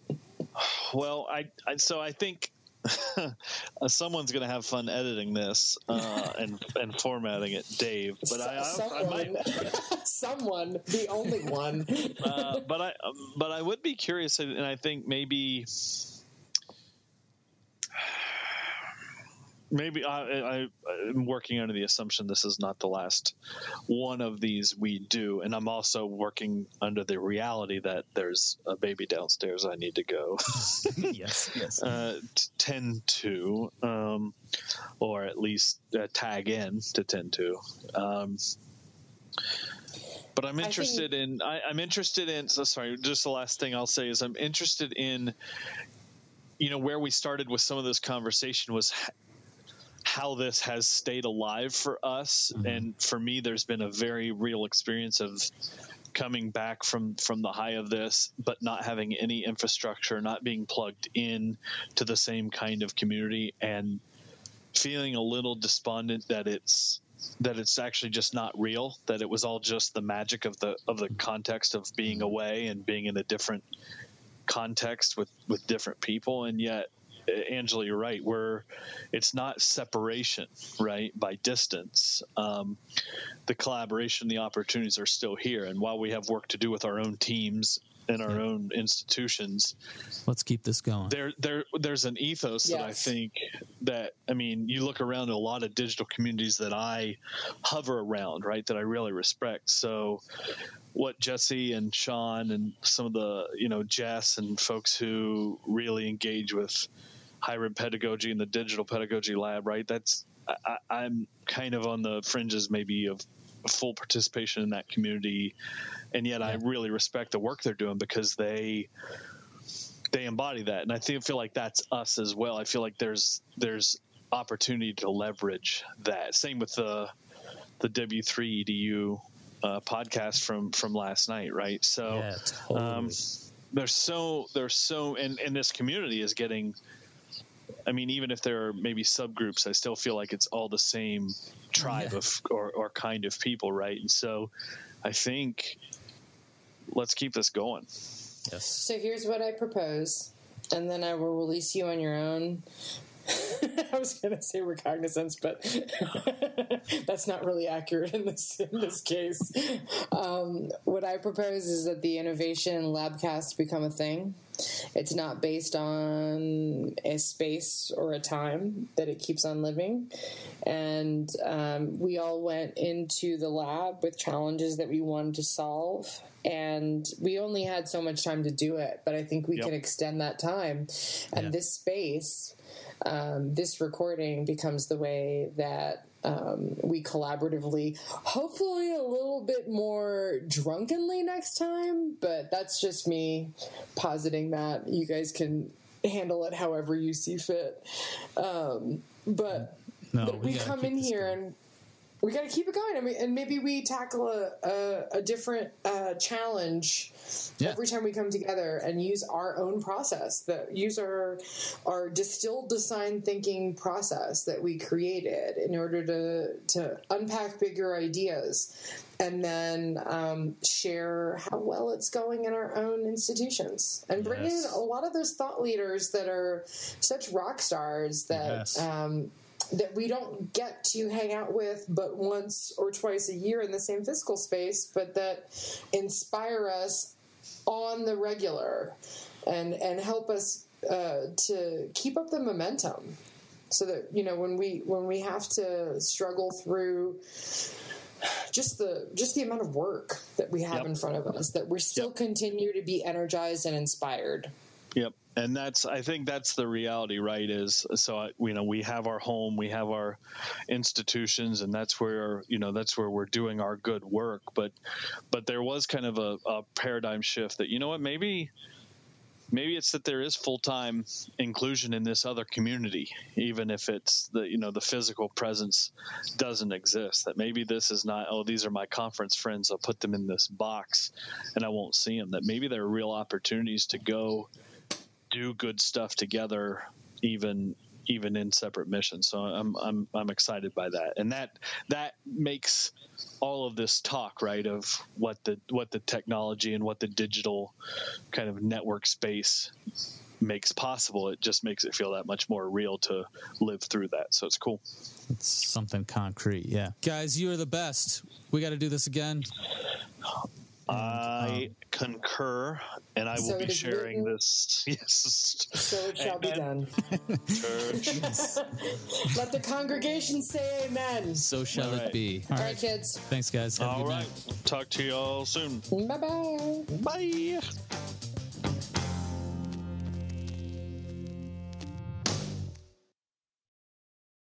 well, I, I so I think someone's going to have fun editing this uh, and and formatting it, Dave. But I, I, I someone might, someone the only one uh, but I but I would be curious, and I think maybe. Maybe I, I, I'm working under the assumption this is not the last one of these we do, and I'm also working under the reality that there's a baby downstairs I need to go yes yes uh, t- tend to, um, or at least uh, tag in to tend to. Um, but I'm think- interested in. I, I'm interested in. So sorry, just the last thing I'll say is I'm interested in. You know where we started with some of this conversation was h- how this has stayed alive for us, mm-hmm. and for me, there's been a very real experience of coming back from from the high of this but not having any infrastructure not being plugged in to the same kind of community and feeling a little despondent that it's that it's actually just not real that it was all just the magic of the of the context of being mm-hmm. away and being in a different context with with different people. And yet Angela, you're right. We're it's not separation, right, by distance. Um, the collaboration, the opportunities are still here. And while we have work to do with our own teams and our own institutions, let's keep this going there there there's an ethos that I think that I mean you look around at a lot of digital communities that I hover around right that I really respect so what Jesse and Sean and some of the you know Jess and folks who really engage with hybrid pedagogy and the digital pedagogy lab right? That's I, I'm kind of on the fringes maybe of full participation in that community. And yet I really respect the work they're doing because they they embody that. And i think feel like that's us as well. I feel like there's there's opportunity to leverage that. Same with the the w3 edu uh, podcast from from last night right? So yeah totally. um, there's so there's so and and this community is getting i mean even if there are maybe subgroups i still feel like it's all the same tribe Yeah. of or, or kind of people right and so i think let's keep this going yes So here's what I propose, and then I will release you on your own. I was going to say recognizance, but that's not really accurate in this in this case. Um, what I propose is that the innovation labcast become a thing, It's not based on a space or a time that it keeps on living. And um, we all went into the lab with challenges that we wanted to solve. And we only had so much time to do it, but I think we Yep. can extend that time. And Yeah. this space, um, this recording becomes the way that um, we collaboratively, hopefully a little bit more drunkenly next time, but that's just me positing that. You guys can handle it however you see fit. Um, but No, but we, gotta come in here going. and we got to keep it going. I mean, and maybe we tackle a, a, a different uh, challenge Yeah. every time we come together and use our own process that use our our distilled design thinking process that we created in order to to unpack bigger ideas and then um, share how well it's going in our own institutions and bring Yes. in a lot of those thought leaders that are such rock stars that Yes. um, that we don't get to hang out with but once or twice a year in the same physical space, but that inspire us on the regular and and help us uh, to keep up the momentum, so that you know when we when we have to struggle through just the just the amount of work that we have Yep. in front of us, that we still Yep. continue to be energized and inspired. And that's, I think that's the reality, right? Is so, uh, you know, we have our home, we have our institutions, and that's where, you know, that's where we're doing our good work. But, but there was kind of a, a paradigm shift that, you know what, maybe, maybe it's that there is full time inclusion in this other community, even if it's the, you know, the physical presence doesn't exist. That maybe this is not, oh, these are my conference friends, I'll put them in this box and I won't see them. That maybe there are real opportunities to go do good stuff together, even even in separate missions. So I'm I'm I'm excited by that, and that that makes all of this talk right of what the what the technology and what the digital kind of network space makes possible. It just makes it feel that much more real to live through that. So it's cool. It's something concrete. Yeah. Guys, you are the best. We got to do this again. I um, concur, and I will So be sharing written- this. Yes. So it shall be Amen. done. Church. Let the congregation say amen. So shall All it be. All All right. right, kids. Thanks, guys. Have a good night. Talk to y'all soon. Bye bye. Bye.